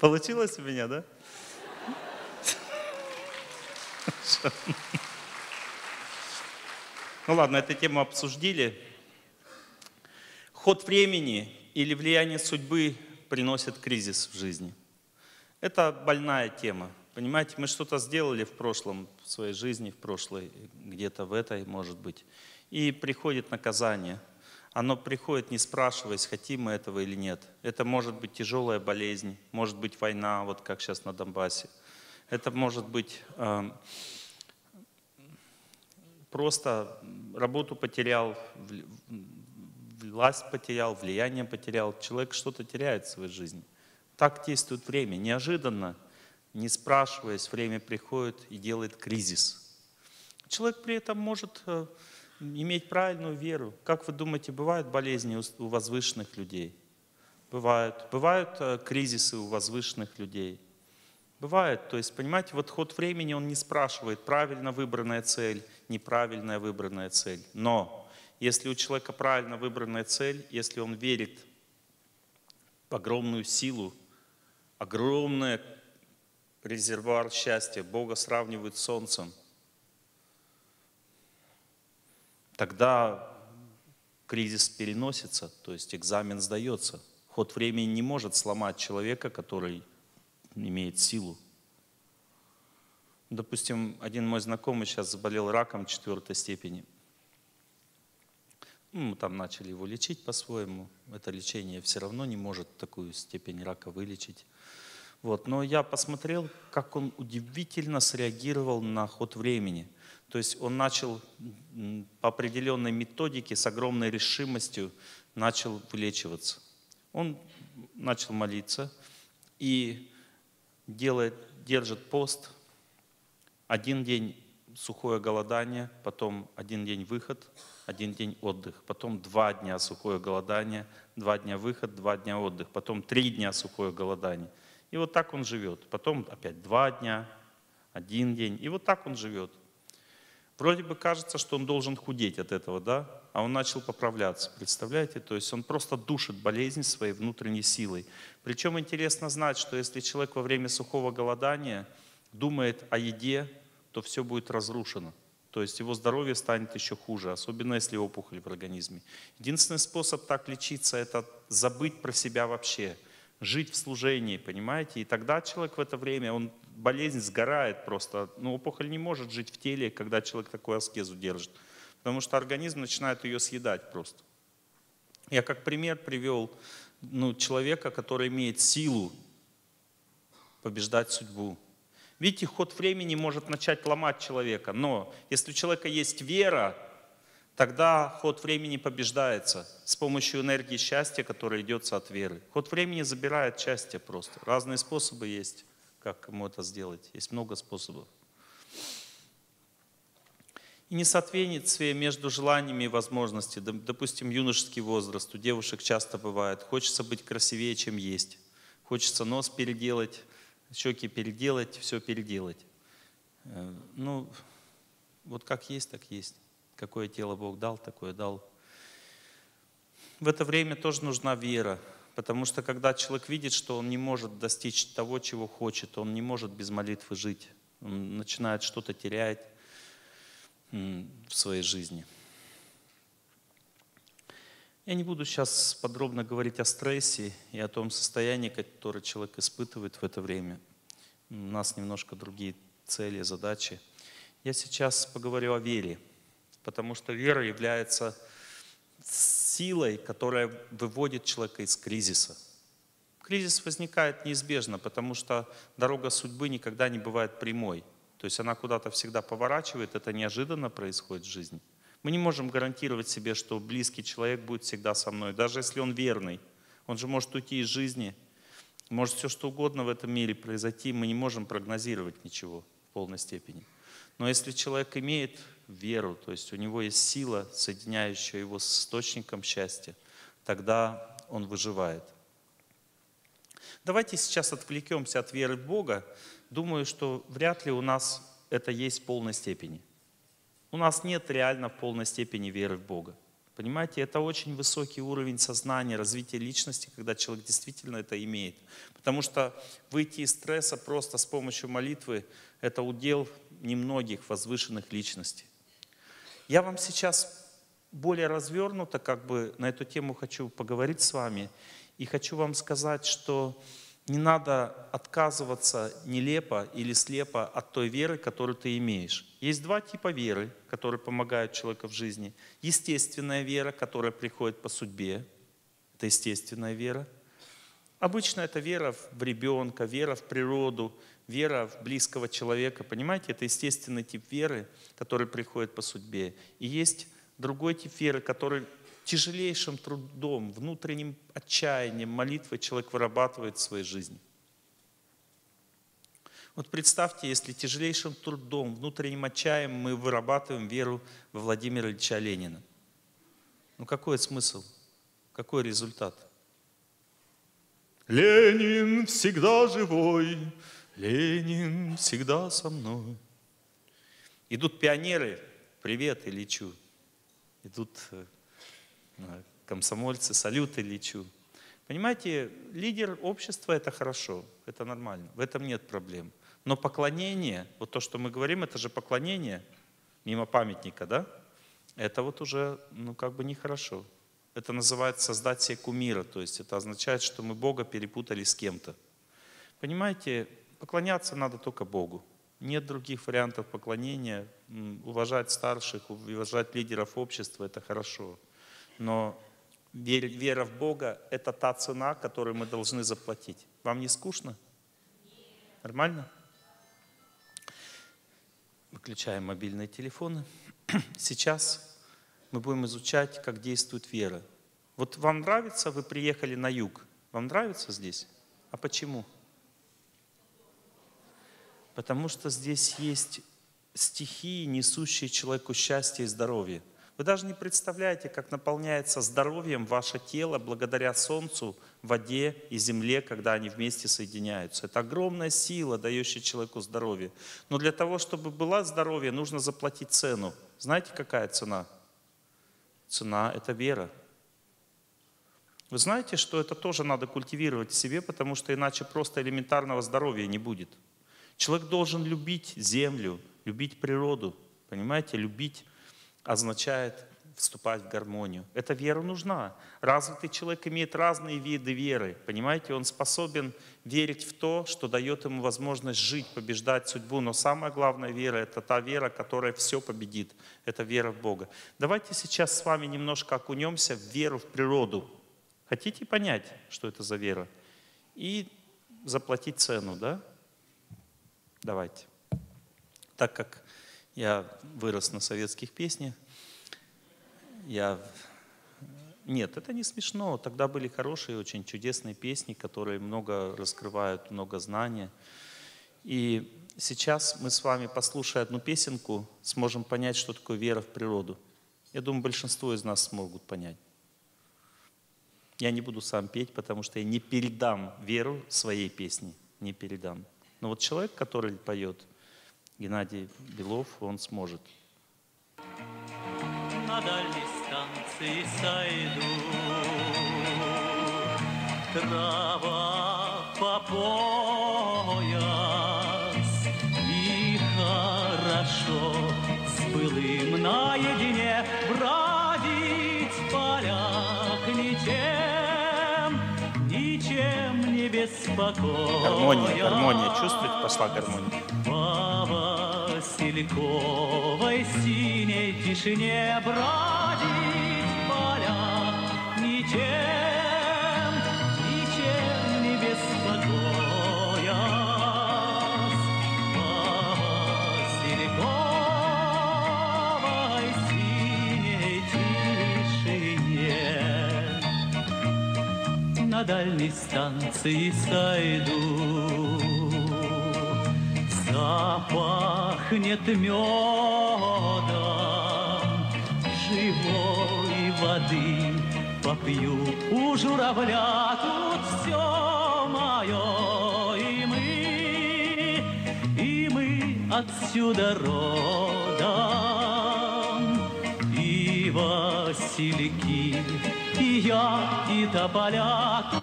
Получилось у меня, да? Ну ладно, эту тему обсудили. Ход времени или влияние судьбы приносит кризис в жизни. Это больная тема. Понимаете, мы что-то сделали в прошлом, в своей жизни, в прошлой, где-то в этой, может быть, и приходит наказание – оно приходит, не спрашиваясь, хотим мы этого или нет. Это может быть тяжелая болезнь, может быть война, вот как сейчас на Донбассе. Это может быть э, просто работу потерял, власть потерял, влияние потерял. Человек что-то теряет в своей жизни. Так действует время. Неожиданно, не спрашиваясь, время приходит и делает кризис. Человек при этом может э, иметь правильную веру. Как вы думаете, бывают болезни у возвышенных людей? Бывают. Бывают э, кризисы у возвышенных людей. Бывает. То есть, понимаете, вот ход времени он не спрашивает, правильно выбранная цель, неправильная выбранная цель. Но если у человека правильно выбранная цель, если он верит в огромную силу, огромный резервуар счастья, Бога сравнивают с солнцем – тогда кризис переносится, то есть экзамен сдается. Ход времени не может сломать человека, который имеет силу. Допустим, один мой знакомый сейчас заболел раком четвертой степени. Ну, мы там начали его лечить по-своему. Это лечение все равно не может такую степень рака вылечить. Вот. Но я посмотрел, как он удивительно среагировал на ход времени – то есть он начал по определенной методике с огромной решимостью начал вылечиваться. Он начал молиться и делает, держит пост. Один день сухое голодание, потом один день выход, один день отдых, потом два дня сухое голодание, два дня выход, два дня отдых, потом три дня сухое голодание. И вот так он живет. Потом опять два дня, один день. И вот так он живет. Вроде бы кажется, что он должен худеть от этого, да? А он начал поправляться, представляете? То есть он просто душит болезнь своей внутренней силой. Причем интересно знать, что если человек во время сухого голодания думает о еде, то все будет разрушено. То есть его здоровье станет еще хуже, особенно если опухоль в организме. Единственный способ так лечиться – это забыть про себя вообще, жить в служении, понимаете? И тогда человек в это время, он болезнь сгорает просто. Ну, опухоль не может жить в теле, когда человек такую аскезу держит, потому что организм начинает ее съедать просто. Я как пример привел ну, человека, который имеет силу побеждать судьбу. Видите, ход времени может начать ломать человека, но если у человека есть вера, тогда ход времени побеждается с помощью энергии счастья, которая идет от веры. Ход времени забирает счастье просто. Разные способы есть как ему это сделать. Есть много способов. И несоответствие между желаниями и возможностями. Допустим, юношеский возраст. У девушек часто бывает. Хочется быть красивее, чем есть. Хочется нос переделать, щеки переделать, все переделать. Э, ну, вот как есть, так есть. Какое тело Бог дал, такое дал. В это время тоже нужна вера. Потому что когда человек видит, что он не может достичь того, чего хочет, он не может без молитвы жить. Он начинает что-то терять в своей жизни. Я не буду сейчас подробно говорить о стрессе и о том состоянии, которое человек испытывает в это время. У нас немножко другие цели, задачи. Я сейчас поговорю о вере, потому что вера является силой, которая выводит человека из кризиса. Кризис возникает неизбежно, потому что дорога судьбы никогда не бывает прямой. То есть она куда-то всегда поворачивает, это неожиданно происходит в жизни. Мы не можем гарантировать себе, что близкий человек будет всегда со мной, даже если он верный. Он же может уйти из жизни, может все что угодно в этом мире произойти, мы не можем прогнозировать ничего в полной степени. Но если человек имеет веру, то есть у него есть сила, соединяющая его с источником счастья, тогда он выживает. Давайте сейчас отвлекемся от веры в Бога. Думаю, что вряд ли у нас это есть в полной степени. У нас нет реально в полной степени веры в Бога. Понимаете, это очень высокий уровень сознания, развития личности, когда человек действительно это имеет. Потому что выйти из стресса просто с помощью молитвы – это удел немногих возвышенных личностей. Я вам сейчас более развернуто как бы на эту тему хочу поговорить с вами. И хочу вам сказать, что не надо отказываться нелепо или слепо от той веры, которую ты имеешь. Есть два типа веры, которые помогают человеку в жизни. Естественная вера, которая приходит по судьбе. Это естественная вера. Обычно это вера в ребенка, вера в природу, вера в близкого человека, понимаете, это естественный тип веры, который приходит по судьбе. И есть другой тип веры, который тяжелейшим трудом, внутренним отчаянием, молитвой человек вырабатывает в своей жизни. Вот представьте, если тяжелейшим трудом, внутренним отчаянием мы вырабатываем веру во Владимира Ильича Ленина. Ну какой смысл? Какой результат? Ленин всегда живой, Ленин всегда со мной. Идут пионеры, привет, и лечу. Идут э, комсомольцы, салюты лечу. Понимаете, лидер общества – это хорошо, это нормально, в этом нет проблем. Но поклонение, вот то, что мы говорим, это же поклонение, мимо памятника, да? Это вот уже, ну, как бы нехорошо. Это называется создать себе кумира, то есть это означает, что мы Бога перепутали с кем-то. Понимаете, Поклоняться надо только Богу. Нет других вариантов поклонения. Уважать старших, уважать лидеров общества – это хорошо. Но вера в Бога – это та цена, которую мы должны заплатить. Вам не скучно? Нормально? Выключаем мобильные телефоны. *clears throat* Сейчас мы будем изучать, как действует вера. Вот вам нравится, вы приехали на юг. Вам нравится здесь? А почему? Потому что здесь есть стихии, несущие человеку счастье и здоровье. Вы даже не представляете, как наполняется здоровьем ваше тело благодаря солнцу, воде и земле, когда они вместе соединяются. Это огромная сила, дающая человеку здоровье. Но для того, чтобы было здоровье, нужно заплатить цену. Знаете, какая цена? Цена – это вера. Вы знаете, что это тоже надо культивировать в себе, потому что иначе просто элементарного здоровья не будет. Человек должен любить землю, любить природу. Понимаете, любить означает вступать в гармонию. Эта вера нужна. Развитый человек имеет разные виды веры. Понимаете, он способен верить в то, что дает ему возможность жить, побеждать судьбу. Но самая главная вера – это та вера, которая все победит. Это вера в Бога. Давайте сейчас с вами немножко окунемся в веру в природу. Хотите понять, что это за вера? И заплатить цену, да? Давайте. Так как я вырос на советских песнях, я... Нет, это не смешно. Тогда были хорошие, очень чудесные песни, которые много раскрывают, много знания. И сейчас мы с вами, послушая одну песенку, сможем понять, что такое вера в природу. Я думаю, большинство из нас смогут понять. Я не буду сам петь, потому что я не передам веру своей песни, не передам. Но вот человек, который поет, Геннадий Белов, он сможет. На дальней станции сойду, трава по пояс, и хорошо с былым Гармония, гармония. Чувствуете, пошла гармония. По васильковой синей тишине бродить в полях на дальней станции сойду. Запахнет медом живой воды Попью у журавля тут все мое И мы, и мы отсюда родом И васильки, и я, и тополя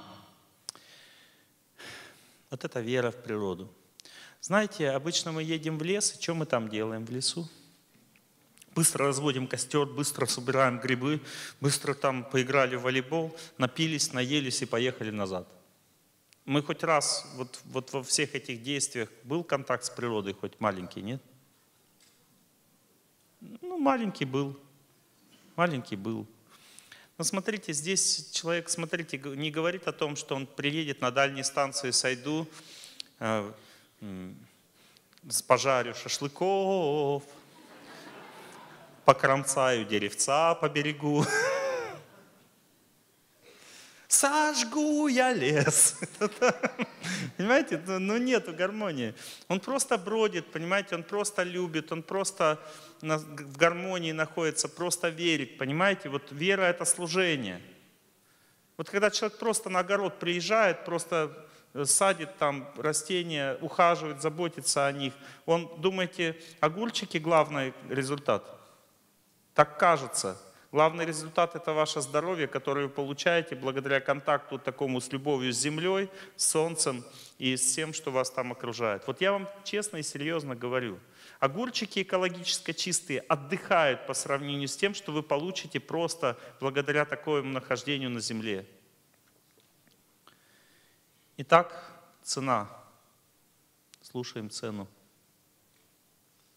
Вот это вера в природу. Знаете, обычно мы едем в лес, и что мы там делаем в лесу? Быстро разводим костер, быстро собираем грибы, быстро там поиграли в волейбол, напились, наелись и поехали назад. Мы хоть раз вот, вот во всех этих действиях был контакт с природой, хоть маленький, нет? Ну, маленький был. Маленький был. Но смотрите, здесь человек, смотрите, не говорит о том, что он приедет на дальней станции Сайду, э, пожарю шашлыков, покромцаю деревца по берегу. *laughs* Сожгу я лес. *laughs* Понимаете, ну, ну нету гармонии. Он просто бродит, понимаете, он просто любит, он просто в гармонии находится, просто верит, понимаете. Вот вера это служение. Вот когда человек просто на огород приезжает, просто садит там растения, ухаживает, заботится о них. Он, думаете, огурчики главный результат? Так кажется. Главный результат – это ваше здоровье, которое вы получаете благодаря контакту такому с любовью с землей, с солнцем и с тем, что вас там окружает. Вот я вам честно и серьезно говорю. Огурчики экологически чистые отдыхают по сравнению с тем, что вы получите просто благодаря такому нахождению на земле. Итак, цена. Слушаем цену,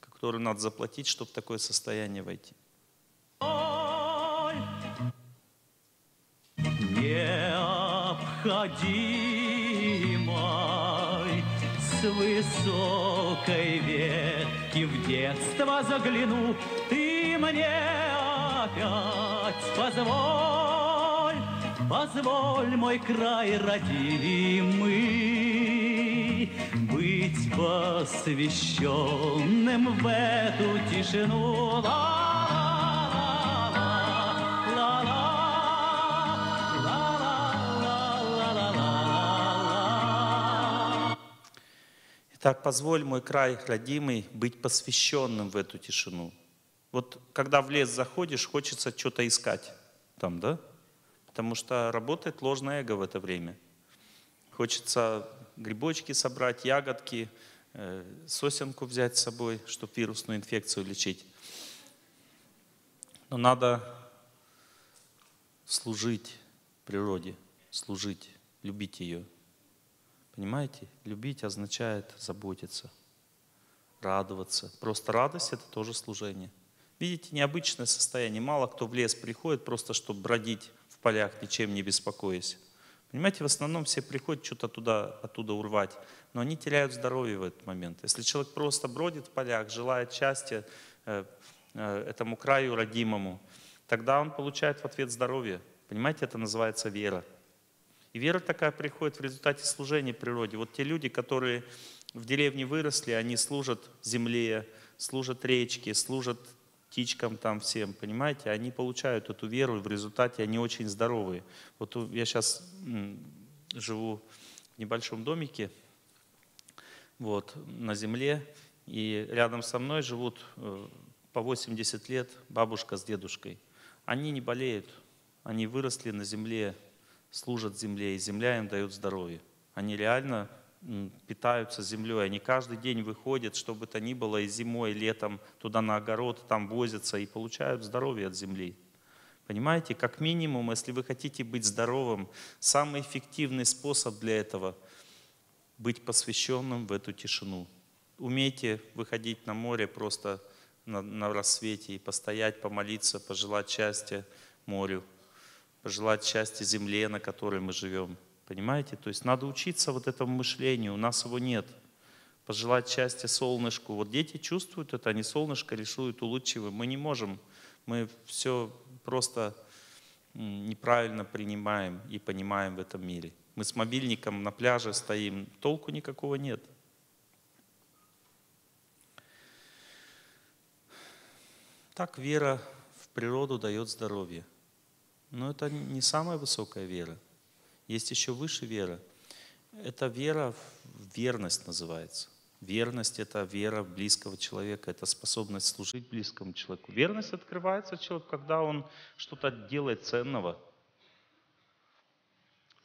которую надо заплатить, чтобы в такое состояние войти. Необходимой. С высокой ветки в детство загляну. Ты мне опять позволь Позволь, мой край родимый Быть посвященным в эту тишину Так позволь, мой край родимый, быть посвященным в эту тишину. Вот когда в лес заходишь, хочется что-то искать там, да? Потому что работает ложное эго в это время. Хочется грибочки собрать, ягодки, э, сосенку взять с собой, чтобы вирусную инфекцию лечить. Но надо служить природе, служить, любить ее. Понимаете? Любить означает заботиться, радоваться. Просто радость – это тоже служение. Видите, необычное состояние. Мало кто в лес приходит просто, чтобы бродить в полях, ничем не беспокоясь. Понимаете, в основном все приходят что-то туда, оттуда урвать, но они теряют здоровье в этот момент. Если человек просто бродит в полях, желает счастья э, э, этому краю родимому, тогда он получает в ответ здоровье. Понимаете, это называется вера. И вера такая приходит в результате служения природе. Вот те люди, которые в деревне выросли, они служат земле, служат речке, служат птичкам там всем, понимаете? Они получают эту веру, и в результате они очень здоровые. Вот я сейчас живу в небольшом домике, вот, на земле, и рядом со мной живут э, по 80 лет бабушка с дедушкой. Они не болеют, они выросли на земле, служат земле, и земля им дает здоровье. Они реально питаются землей, они каждый день выходят, что бы то ни было, и зимой, и летом туда на огород, там возятся и получают здоровье от земли. Понимаете, как минимум, если вы хотите быть здоровым, самый эффективный способ для этого – быть посвященным в эту тишину. Умейте выходить на море просто на, на рассвете и постоять, помолиться, пожелать счастья морю, пожелать счастья земле, на которой мы живем. Понимаете? То есть надо учиться вот этому мышлению, у нас его нет. Пожелать счастья солнышку. Вот дети чувствуют это, они солнышко рисуют улыбчивым. Мы не можем, мы все просто неправильно принимаем и понимаем в этом мире. Мы с мобильником на пляже стоим, толку никакого нет. Так вера в природу дает здоровье. Но это не самая высокая вера. Есть еще выше вера. Это вера в верность называется. Верность – это вера в близкого человека, это способность служить близкому человеку. Верность открывается человеку, когда он что-то делает ценного.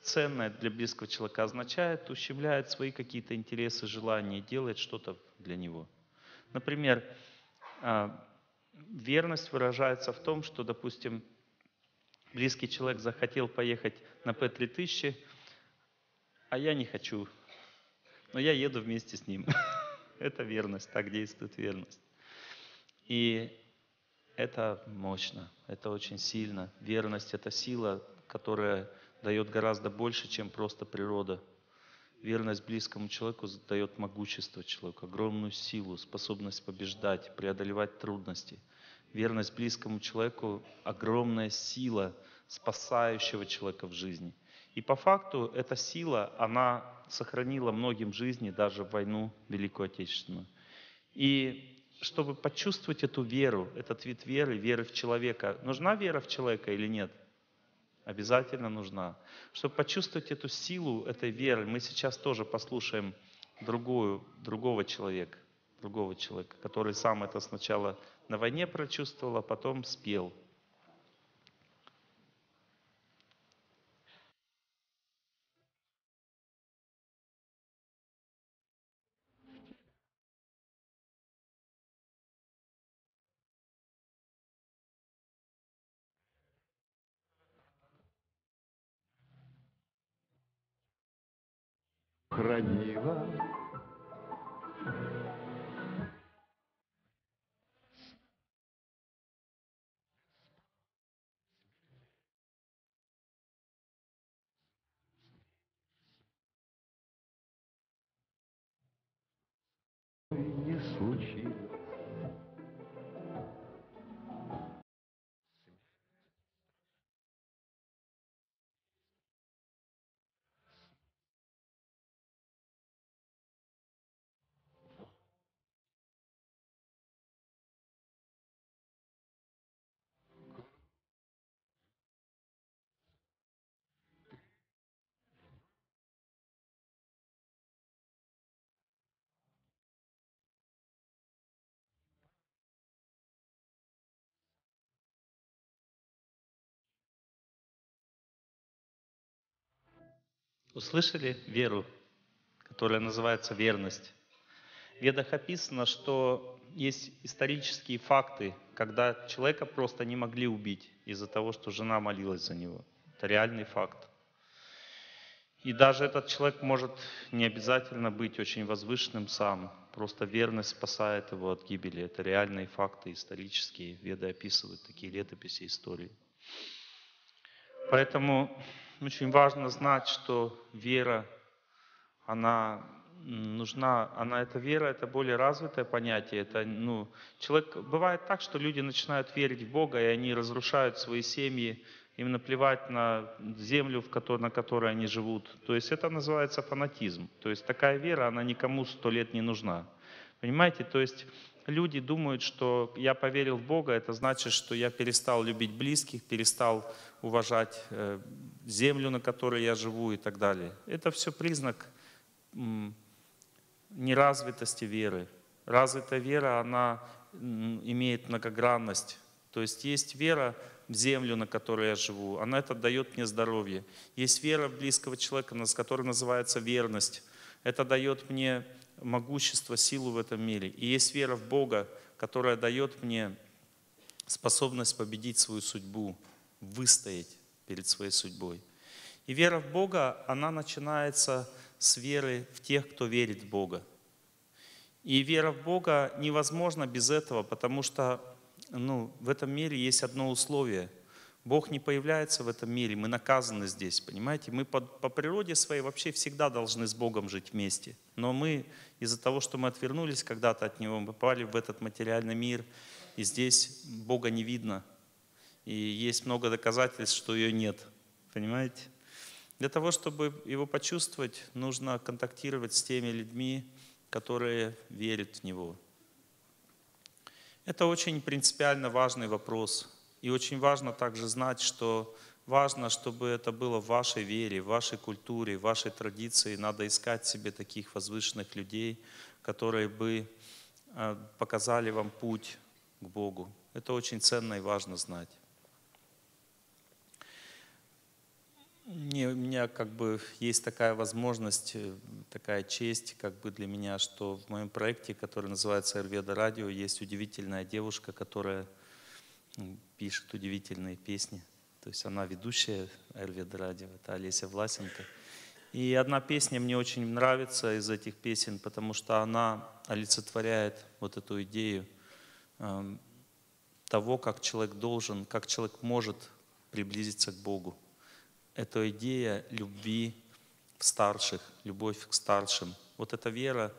Ценное для близкого человека означает, ущемляет свои какие-то интересы, желания, делает что-то для него. Например, а, верность выражается в том, что, допустим, близкий человек захотел поехать на П-3000, а я не хочу, но я еду вместе с ним. *laughs* Это верность, так действует верность. И это мощно, это очень сильно. Верность – это сила, которая дает гораздо больше, чем просто природа. Верность близкому человеку дает могущество человеку, огромную силу, способность побеждать, преодолевать трудности – верность близкому человеку – огромная сила спасающего человека в жизни. И по факту эта сила, она сохранила многим жизни даже в войну Великую Отечественную. И чтобы почувствовать эту веру, этот вид веры, веры в человека, нужна вера в человека или нет? Обязательно нужна. Чтобы почувствовать эту силу этой веры, мы сейчас тоже послушаем другую, другого человека, другого человека, который сам это сначала на войне прочувствовал, а потом спел. хранила не случилось. Услышали веру, которая называется верность? В ведах описано, что есть исторические факты, когда человека просто не могли убить из-за того, что жена молилась за него. Это реальный факт. И даже этот человек может не обязательно быть очень возвышенным сам. Просто верность спасает его от гибели. Это реальные факты исторические. Веды описывают такие летописи истории. Поэтому очень важно знать, что вера, она нужна, она эта вера, это более развитое понятие. Это, ну, человек, бывает так, что люди начинают верить в Бога, и они разрушают свои семьи, им наплевать на землю, в которой, на которой они живут. То есть это называется фанатизм. То есть такая вера, она никому сто лет не нужна. Понимаете? То есть люди думают, что я поверил в Бога, это значит, что я перестал любить близких, перестал уважать э, землю, на которой я живу и так далее. Это все признак неразвитости веры. Развитая вера, она имеет многогранность. То есть есть вера в землю, на которой я живу. Она это дает мне здоровье. Есть вера в близкого человека, с которой называется верность. Это дает мне могущество, силу в этом мире. И есть вера в Бога, которая дает мне способность победить свою судьбу, выстоять перед своей судьбой. И вера в Бога, она начинается с веры в тех, кто верит в Бога. И вера в Бога невозможна без этого, потому что ну, в этом мире есть одно условие. Бог не появляется в этом мире, мы наказаны здесь, понимаете? Мы по, по природе своей вообще всегда должны с Богом жить вместе. Но мы из-за того, что мы отвернулись когда-то от Него, мы попали в этот материальный мир, и здесь Бога не видно. И есть много доказательств, что ее нет. Понимаете? Для того, чтобы его почувствовать, нужно контактировать с теми людьми, которые верят в Него. Это очень принципиально важный вопрос. И очень важно также знать, что важно, чтобы это было в вашей вере, в вашей культуре, в вашей традиции. Надо искать себе таких возвышенных людей, которые бы э, показали вам путь к Богу. Это очень ценно и важно знать. У меня как бы есть такая возможность, э, такая честь как бы для меня, что в моем проекте, который называется «Арведа радио», есть удивительная девушка, которая пишет удивительные песни. То есть она ведущая Арведа радио, это Олеся Власенко. И одна песня мне очень нравится из этих песен, потому что она олицетворяет вот эту идею э, того, как человек должен, как человек может приблизиться к Богу это идея любви в старших, любовь к старшим. Вот эта вера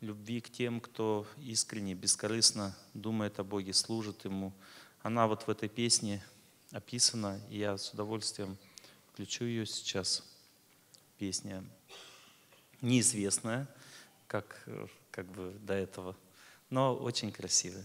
любви к тем, кто искренне, бескорыстно думает о Боге, служит Ему, она вот в этой песне описана, и я с удовольствием включу ее сейчас. Песня неизвестная, как, как бы до этого, но очень красивая.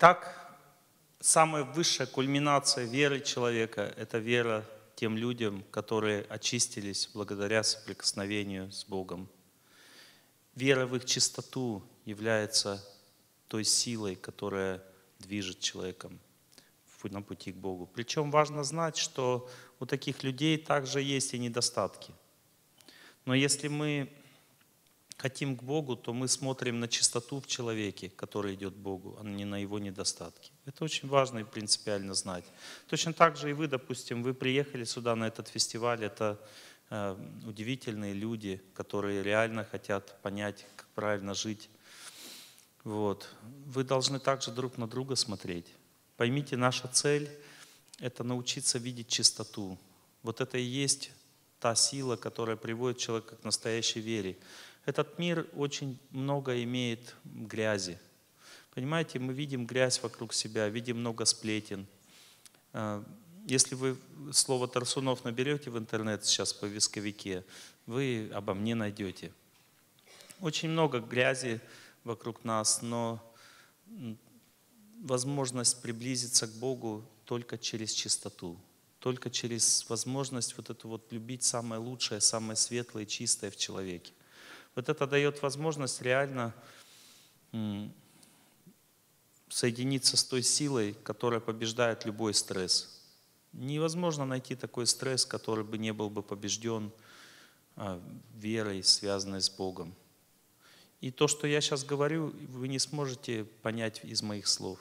Итак, самая высшая кульминация веры человека – это вера тем людям, которые очистились благодаря соприкосновению с Богом. Вера в их чистоту является той силой, которая движет человеком на пути к Богу. Причем важно знать, что у таких людей также есть и недостатки. Но если мы хотим к Богу, то мы смотрим на чистоту в человеке, который идет к Богу, а не на его недостатки. Это очень важно и принципиально знать. Точно так же и вы, допустим, вы приехали сюда на этот фестиваль, это э, удивительные люди, которые реально хотят понять, как правильно жить. Вот. Вы должны также друг на друга смотреть. Поймите, наша цель — это научиться видеть чистоту. Вот это и есть та сила, которая приводит человека к настоящей вере. Этот мир очень много имеет грязи. Понимаете, мы видим грязь вокруг себя, видим много сплетен. А, если вы слово Тарсунов наберете в интернет сейчас по висковике, вы обо мне найдете. Очень много грязи вокруг нас, но возможность приблизиться к Богу только через чистоту, только через возможность вот эту вот любить самое лучшее, самое светлое, чистое в человеке. Вот это дает возможность реально соединиться с той силой, которая побеждает любой стресс. Невозможно найти такой стресс, который бы не был бы побежден а, верой, связанной с Богом. И то, что я сейчас говорю, вы не сможете понять из моих слов.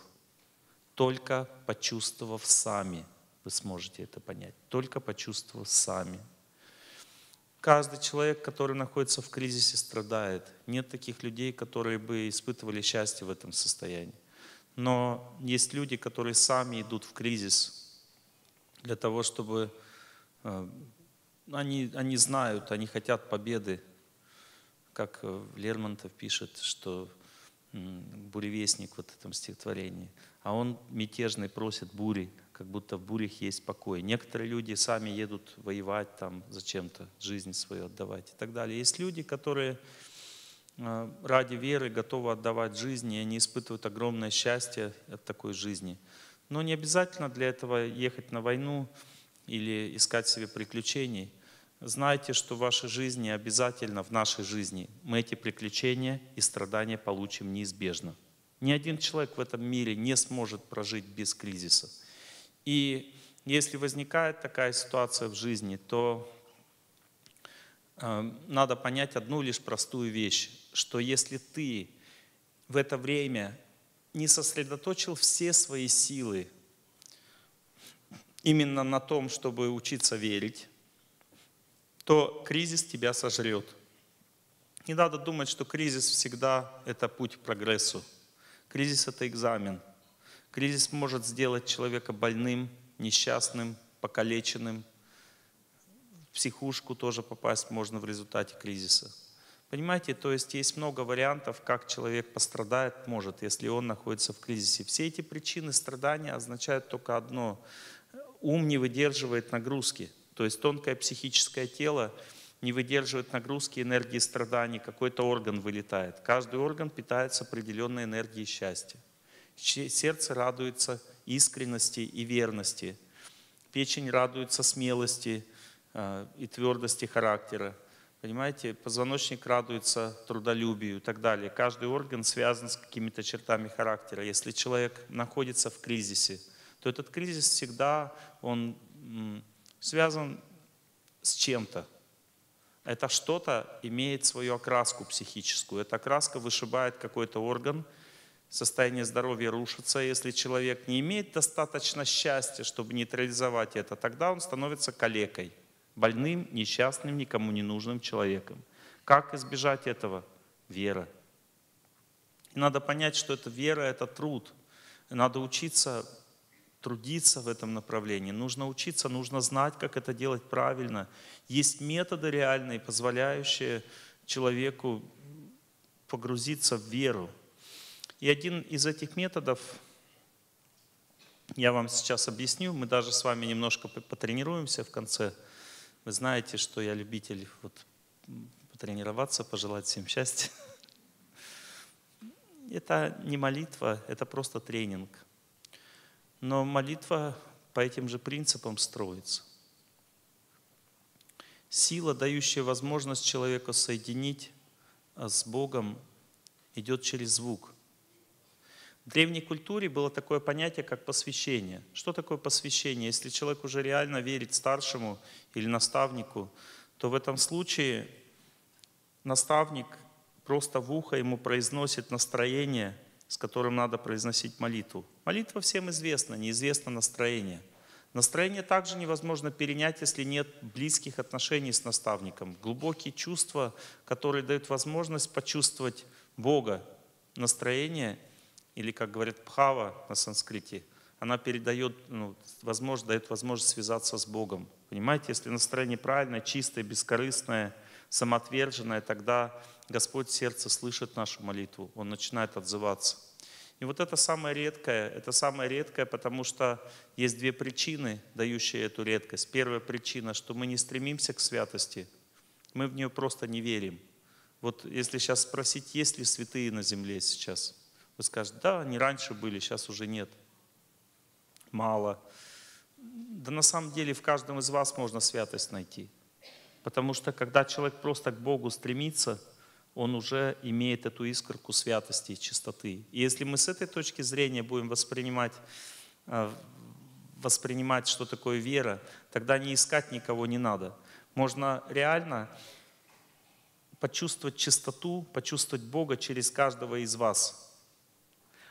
Только почувствовав сами, вы сможете это понять. Только почувствовав сами. Каждый человек, который находится в кризисе, страдает. Нет таких людей, которые бы испытывали счастье в этом состоянии. Но есть люди, которые сами идут в кризис для того, чтобы э, они, они знают, они хотят победы, как э, Лермонтов пишет, что буревестник в вот этом стихотворении, а он мятежный просит бури, как будто в бурях есть покой. Некоторые люди сами едут воевать там зачем-то, жизнь свою отдавать и так далее. Есть люди, которые э, ради веры готовы отдавать жизнь, и они испытывают огромное счастье от такой жизни. Но не обязательно для этого ехать на войну или искать себе приключений. Знайте, что в вашей жизни, обязательно в нашей жизни, мы эти приключения и страдания получим неизбежно. Ни один человек в этом мире не сможет прожить без кризиса. И если возникает такая ситуация в жизни, то э, надо понять одну лишь простую вещь, что если ты в это время не сосредоточил все свои силы именно на том, чтобы учиться верить, то кризис тебя сожрет. Не надо думать, что кризис всегда это путь к прогрессу. Кризис это экзамен. Кризис может сделать человека больным, несчастным, покалеченным. В психушку тоже попасть можно в результате кризиса. Понимаете, то есть есть много вариантов, как человек пострадает может, если он находится в кризисе. Все эти причины страдания означают только одно. Ум не выдерживает нагрузки. То есть тонкое психическое тело не выдерживает нагрузки энергии страданий, какой-то орган вылетает. Каждый орган питается определенной энергией счастья. Сердце радуется искренности и верности. Печень радуется смелости э, и твердости характера. Понимаете, позвоночник радуется трудолюбию и так далее. Каждый орган связан с какими-то чертами характера. Если человек находится в кризисе, то этот кризис всегда, он связан с чем-то. Это что-то имеет свою окраску психическую. Эта окраска вышибает какой-то орган, состояние здоровья рушится. Если человек не имеет достаточно счастья, чтобы нейтрализовать это, тогда он становится калекой, больным, несчастным, никому не нужным человеком. Как избежать этого? Вера. И надо понять, что это вера, это труд. Надо учиться трудиться в этом направлении, нужно учиться, нужно знать, как это делать правильно. Есть методы реальные, позволяющие человеку погрузиться в веру. И один из этих методов, я вам сейчас объясню, мы даже с вами немножко потренируемся в конце. Вы знаете, что я любитель вот, потренироваться, пожелать всем счастья. *laughs* Это не молитва, это просто тренинг. Но молитва по этим же принципам строится. Сила, дающая возможность человеку соединить а, с Богом, идет через звук. В древней культуре было такое понятие, как посвящение. Что такое посвящение? Если человек уже реально верит старшему или наставнику, то в этом случае наставник просто в ухо ему произносит настроение, с которым надо произносить молитву. Молитва всем известна, неизвестно настроение. Настроение также невозможно перенять, если нет близких отношений с наставником. Глубокие чувства, которые дают возможность почувствовать Бога. Настроение, или, как говорят, пхава на санскрите, она передает, ну, возможно, дает возможность связаться с Богом. Понимаете, если настроение правильное, чистое, бескорыстное, самоотверженное, тогда Господь сердце слышит нашу молитву, Он начинает отзываться. И вот это самое редкое, это самое редкое, потому что есть две причины, дающие эту редкость. Первая причина, что мы не стремимся к святости, мы в нее просто не верим. Вот если сейчас спросить, есть ли святые на земле сейчас, вы скажете, да, они раньше были, сейчас уже нет. Мало. Да на самом деле в каждом из вас можно святость найти. Потому что когда человек просто к Богу стремится, он уже имеет эту искорку святости и чистоты. И если мы с этой точки зрения будем воспринимать, э, воспринимать, что такое вера, тогда не искать никого не надо. Можно реально почувствовать чистоту, почувствовать Бога через каждого из вас –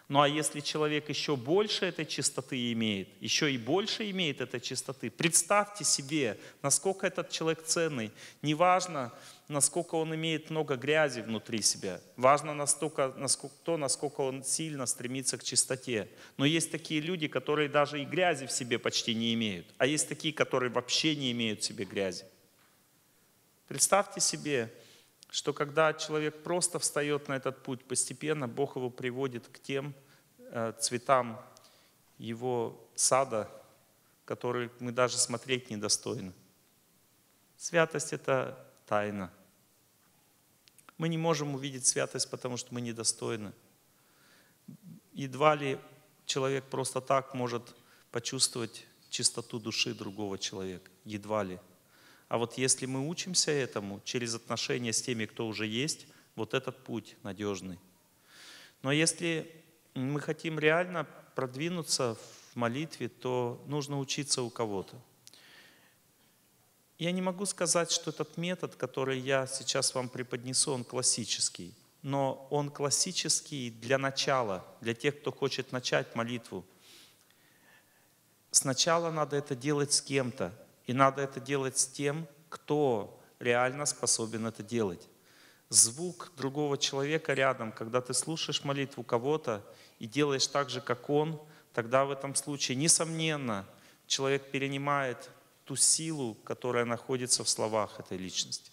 ну а если человек еще больше этой чистоты имеет, еще и больше имеет этой чистоты, представьте себе, насколько этот человек ценный. Неважно, насколько он имеет много грязи внутри себя. Важно настолько, насколько, то, насколько он сильно стремится к чистоте. Но есть такие люди, которые даже и грязи в себе почти не имеют. А есть такие, которые вообще не имеют в себе грязи. Представьте себе, что когда человек просто встает на этот путь, постепенно Бог его приводит к тем э, цветам его сада, которые мы даже смотреть недостойны. Святость — это тайна. Мы не можем увидеть святость, потому что мы недостойны. Едва ли человек просто так может почувствовать чистоту души другого человека. Едва ли. А вот если мы учимся этому через отношения с теми, кто уже есть, вот этот путь надежный. Но если мы хотим реально продвинуться в молитве, то нужно учиться у кого-то. Я не могу сказать, что этот метод, который я сейчас вам преподнесу, он классический. Но он классический для начала, для тех, кто хочет начать молитву. Сначала надо это делать с кем-то, и надо это делать с тем, кто реально способен это делать. Звук другого человека рядом, когда ты слушаешь молитву кого-то и делаешь так же, как он, тогда в этом случае, несомненно, человек перенимает ту силу, которая находится в словах этой личности.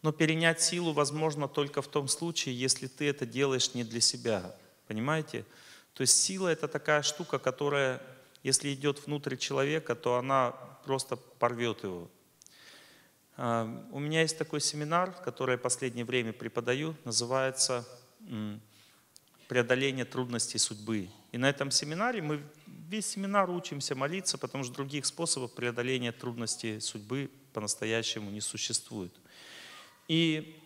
Но перенять силу возможно только в том случае, если ты это делаешь не для себя. Понимаете? То есть сила это такая штука, которая если идет внутрь человека, то она просто порвет его. А, у меня есть такой семинар, который я последнее время преподаю, называется «Преодоление трудностей судьбы». И на этом семинаре мы весь семинар учимся молиться, потому что других способов преодоления трудностей судьбы по-настоящему не существует. И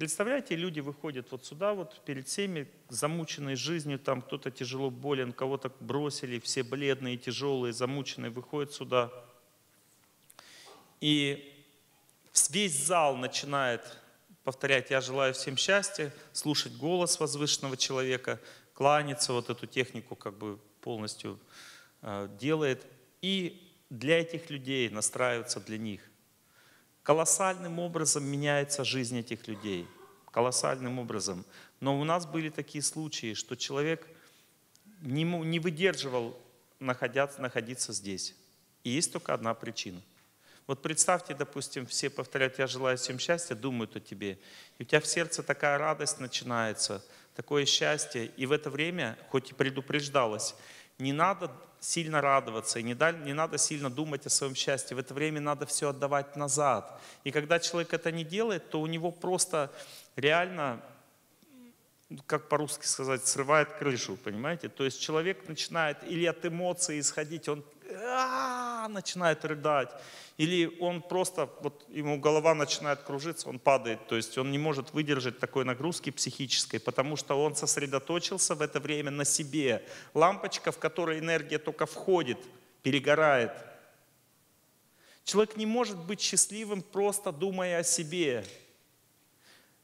Представляете, люди выходят вот сюда, вот перед всеми, замученные жизнью, там кто-то тяжело болен, кого-то бросили, все бледные, тяжелые, замученные, выходят сюда. И весь зал начинает повторять «Я желаю всем счастья», слушать голос возвышенного человека, кланяться, вот эту технику как бы полностью э, делает. И для этих людей настраиваться для них колоссальным образом меняется жизнь этих людей. Колоссальным образом. Но у нас были такие случаи, что человек не, выдерживал находиться, находиться здесь. И есть только одна причина. Вот представьте, допустим, все повторяют «Я желаю всем счастья», думают о тебе. И у тебя в сердце такая радость начинается, такое счастье. И в это время, хоть и предупреждалось, не надо сильно радоваться, и не, не надо сильно думать о своем счастье. В это время надо все отдавать назад. И когда человек это не делает, то у него просто реально, как по-русски сказать, срывает крышу, понимаете? То есть человек начинает или от эмоций исходить, он начинает рыдать, или он просто, вот ему голова начинает кружиться, он падает, то есть он не может выдержать такой нагрузки психической, потому что он сосредоточился в это время на себе. Лампочка, в которой энергия только входит, перегорает. Человек не может быть счастливым, просто думая о себе.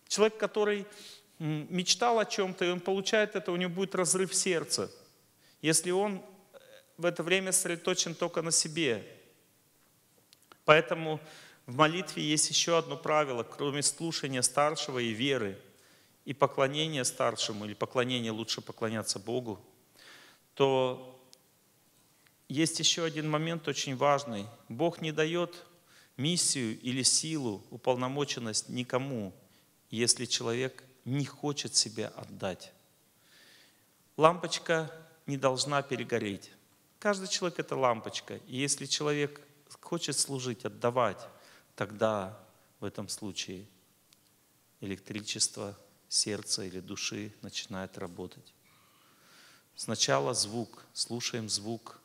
Человек, который мечтал о чем-то, и он получает это, у него будет разрыв сердца, если он в это время сосредоточен только на себе. Поэтому в молитве есть еще одно правило, кроме слушания старшего и веры, и поклонения старшему, или поклонения лучше поклоняться Богу, то есть еще один момент очень важный. Бог не дает миссию или силу, уполномоченность никому, если человек не хочет себя отдать. Лампочка не должна перегореть. Каждый человек — это лампочка. И если человек хочет служить, отдавать, тогда в этом случае электричество сердца или души начинает работать. Сначала звук, слушаем звук.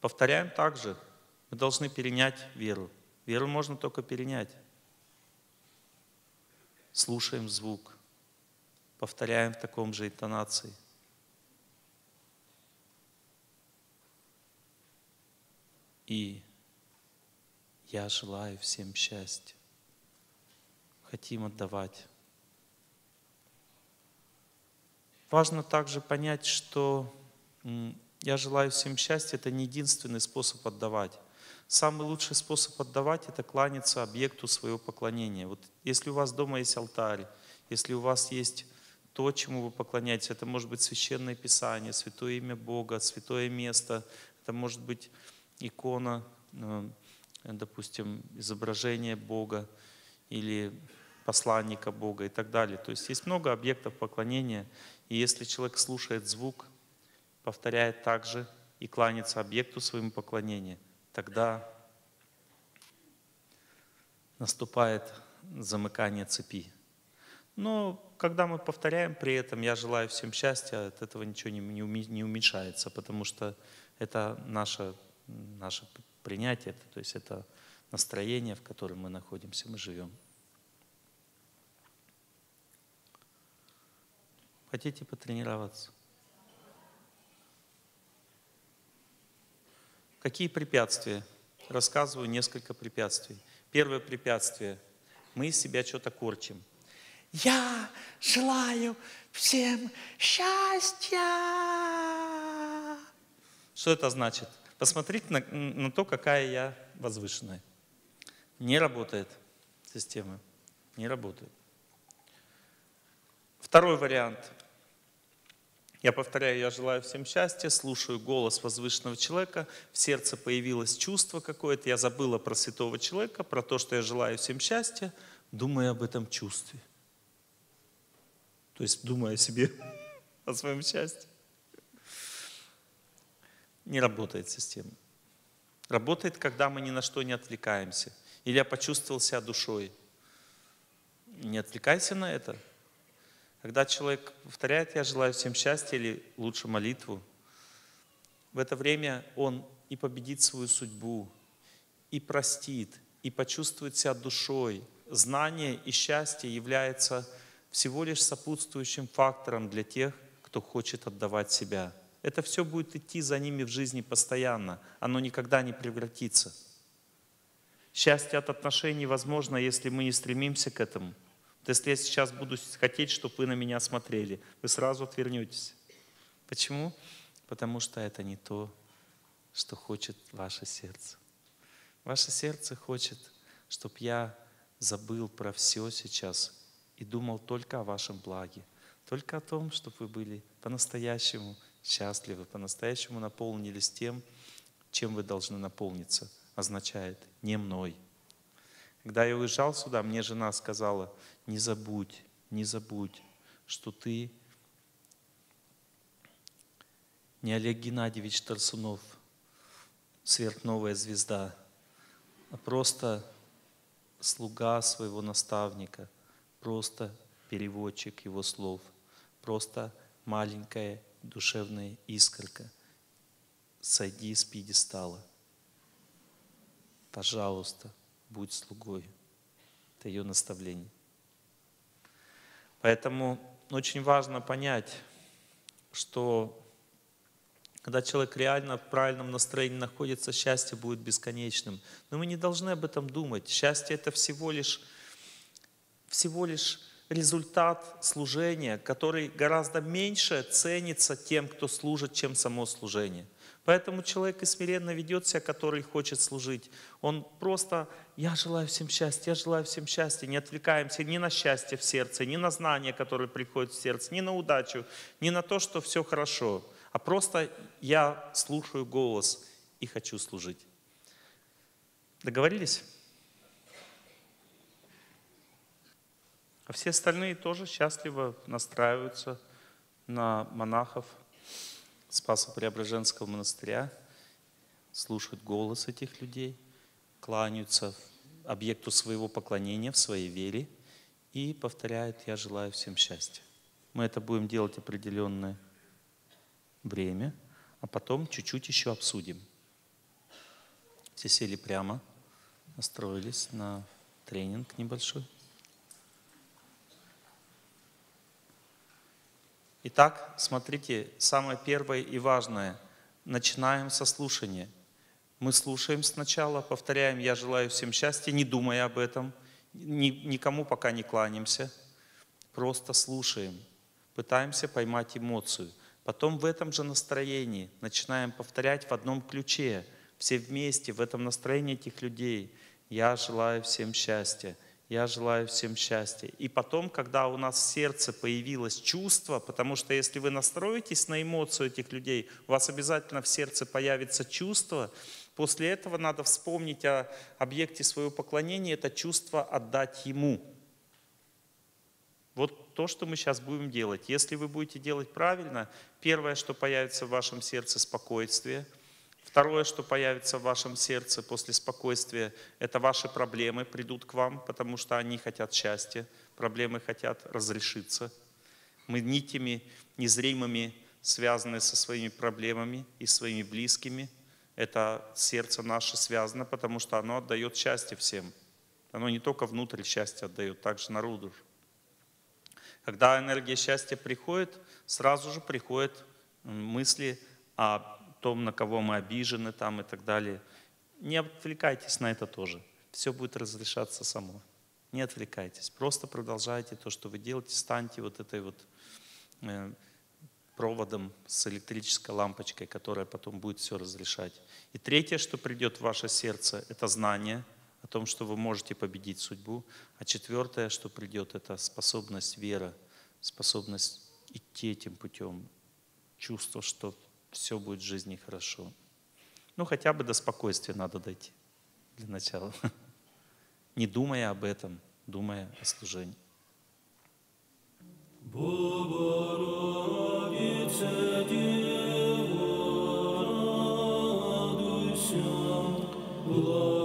Повторяем также. Мы должны перенять веру. Веру можно только перенять. Слушаем звук. Повторяем в таком же интонации. И я желаю всем счастья. Хотим отдавать. Важно также понять, что я желаю всем счастья, это не единственный способ отдавать. Самый лучший способ отдавать – это кланяться объекту своего поклонения. Вот если у вас дома есть алтарь, если у вас есть то, чему вы поклоняетесь, это может быть священное писание, святое имя Бога, святое место, это может быть икона, э, допустим, изображение Бога или посланника Бога и так далее. То есть есть много объектов поклонения, и если человек слушает звук, повторяет также и кланяется объекту своему поклонения, тогда наступает замыкание цепи. Но когда мы повторяем при этом «я желаю всем счастья», от этого ничего не, не уменьшается, потому что это наше, наше принятие, то есть это настроение, в котором мы находимся, мы живем. Хотите потренироваться? Какие препятствия? Рассказываю несколько препятствий. Первое препятствие. Мы из себя что-то корчим. Я желаю всем счастья. Что это значит? Посмотрите на, на то, какая я возвышенная. Не работает система. Не работает. Второй вариант. Я повторяю, я желаю всем счастья, слушаю голос возвышенного человека, в сердце появилось чувство какое-то, я забыла про святого человека, про то, что я желаю всем счастья, думаю об этом чувстве. То есть думая о себе, *laughs* о своем счастье. Не работает система. Работает, когда мы ни на что не отвлекаемся. Или я почувствовал себя душой. Не отвлекайся на это – когда человек повторяет «Я желаю всем счастья» или лучше молитву, в это время он и победит свою судьбу, и простит, и почувствует себя душой. Знание и счастье является всего лишь сопутствующим фактором для тех, кто хочет отдавать себя. Это все будет идти за ними в жизни постоянно. Оно никогда не превратится. Счастье от отношений возможно, если мы не стремимся к этому – если я сейчас буду хотеть, чтобы вы на меня смотрели, вы сразу отвернетесь. Почему? Потому что это не то, что хочет ваше сердце. Ваше сердце хочет, чтобы я забыл про все сейчас и думал только о вашем благе, только о том, чтобы вы были по-настоящему счастливы, по-настоящему наполнились тем, чем вы должны наполниться. Означает не мной. Когда я уезжал сюда, мне жена сказала, не забудь, не забудь, что ты не Олег Геннадьевич Тарсунов, сверхновая звезда, а просто слуга своего наставника, просто переводчик его слов, просто маленькая душевная искорка. Сойди с пьедестала. Пожалуйста, будь слугой. Это ее наставление. Поэтому очень важно понять, что Когда человек реально в правильном настроении находится, счастье будет бесконечным. Но мы не должны об этом думать. Счастье это всего лишь, всего лишь результат служения, который гораздо меньше ценится тем, кто служит, чем само служение. Поэтому человек и смиренно ведет себя, который хочет служить. Он просто, я желаю всем счастья, я желаю всем счастья. Не отвлекаемся ни на счастье в сердце, ни на знания, которые приходят в сердце, ни на удачу, ни на то, что все хорошо. А просто я слушаю голос и хочу служить. Договорились? А все остальные тоже счастливо настраиваются на монахов Спасо-Преображенского монастыря, слушают голос этих людей, кланяются объекту своего поклонения в своей вере и повторяют «Я желаю всем счастья». Мы это будем делать определенное время, а потом чуть-чуть еще обсудим. Все сели прямо, настроились на тренинг небольшой. Итак, смотрите, самое первое и важное. Начинаем со слушания. Мы слушаем сначала, повторяем «Я желаю всем счастья», не думая об этом, ни, никому пока не кланяемся, просто слушаем, пытаемся поймать эмоцию. Потом в этом же настроении начинаем повторять в одном ключе, все вместе, в этом настроении этих людей. «Я желаю всем счастья», я желаю всем счастья. И потом, когда у нас в сердце появилось чувство, потому что если вы настроитесь на эмоцию этих людей, у вас обязательно в сердце появится чувство, после этого надо вспомнить о объекте своего поклонения, это чувство отдать Ему. Вот то, что мы сейчас будем делать. Если вы будете делать правильно, первое, что появится в вашем сердце, спокойствие – Второе, что появится в вашем сердце после спокойствия, это ваши проблемы придут к вам, потому что они хотят счастья, проблемы хотят разрешиться. Мы нитями незримыми связаны со своими проблемами и своими близкими. Это сердце наше связано, потому что оно отдает счастье всем. Оно не только внутрь счастья отдает, также народу. Когда энергия счастья приходит, сразу же приходят мысли о том, на кого мы обижены там и так далее. Не отвлекайтесь на это тоже. Все будет разрешаться само. Не отвлекайтесь. Просто продолжайте то, что вы делаете. Станьте вот этой вот э, проводом с электрической лампочкой, которая потом будет все разрешать. И третье, что придет в ваше сердце, это знание о том, что вы можете победить судьбу. А четвертое, что придет, это способность вера, способность идти этим путем, чувство, что все будет в жизни хорошо. Ну, хотя бы до спокойствия надо дойти для начала. *laughs* Не думая об этом, думая о служении. Богородице, Дева, радуйся, благодатная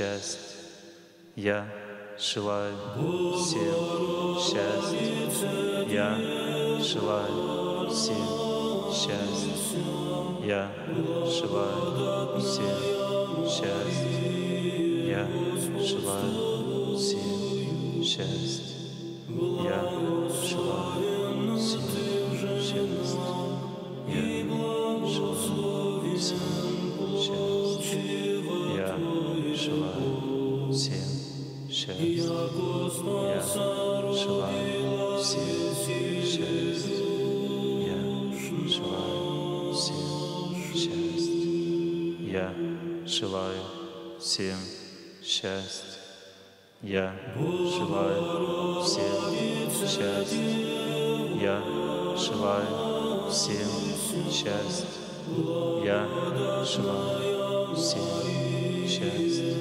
счастья. Я желаю всем счастья. Я желаю всем счастья. Я желаю всем счастья. Я желаю всем счастья. Я желаю всем счастья. Я желаю всем счастья.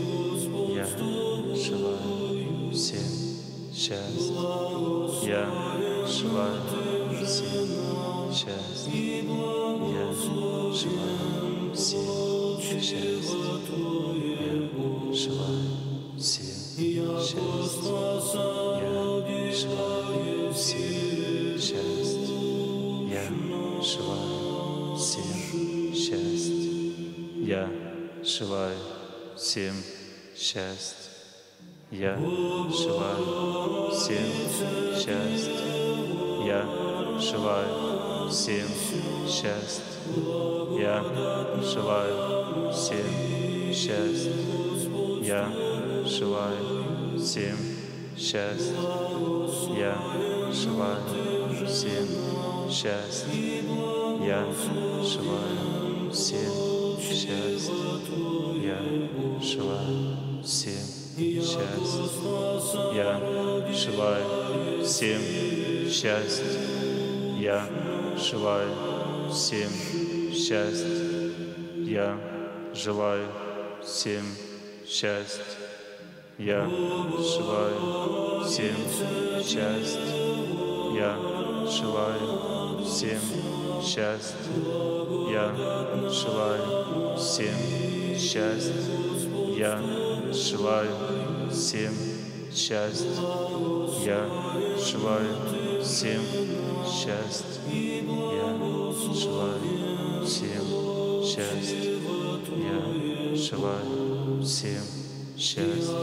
Я желаю всем счастья. Я желаю всем счастья. Я желаю. Я желаю всем счастья. Я желаю всем счастья. Я желаю всем счастья. Я желаю всем счастья. Я желаю всем счастья. Я желаю всем счастья. Я желаю всем счастья. Я желаю всем счастья. Я желаю всем счастья. Я желаю всем счастья. Я желаю всем счастья. Я желаю всем счастья. Я желаю всем счастья. Я желаю всем счастья. Я желаю всем счастья. Я желаю всем счастья. Я желаю всем счастья. Я желаю всем счастья. Я желаю всем счастья. Я желаю всем счастья.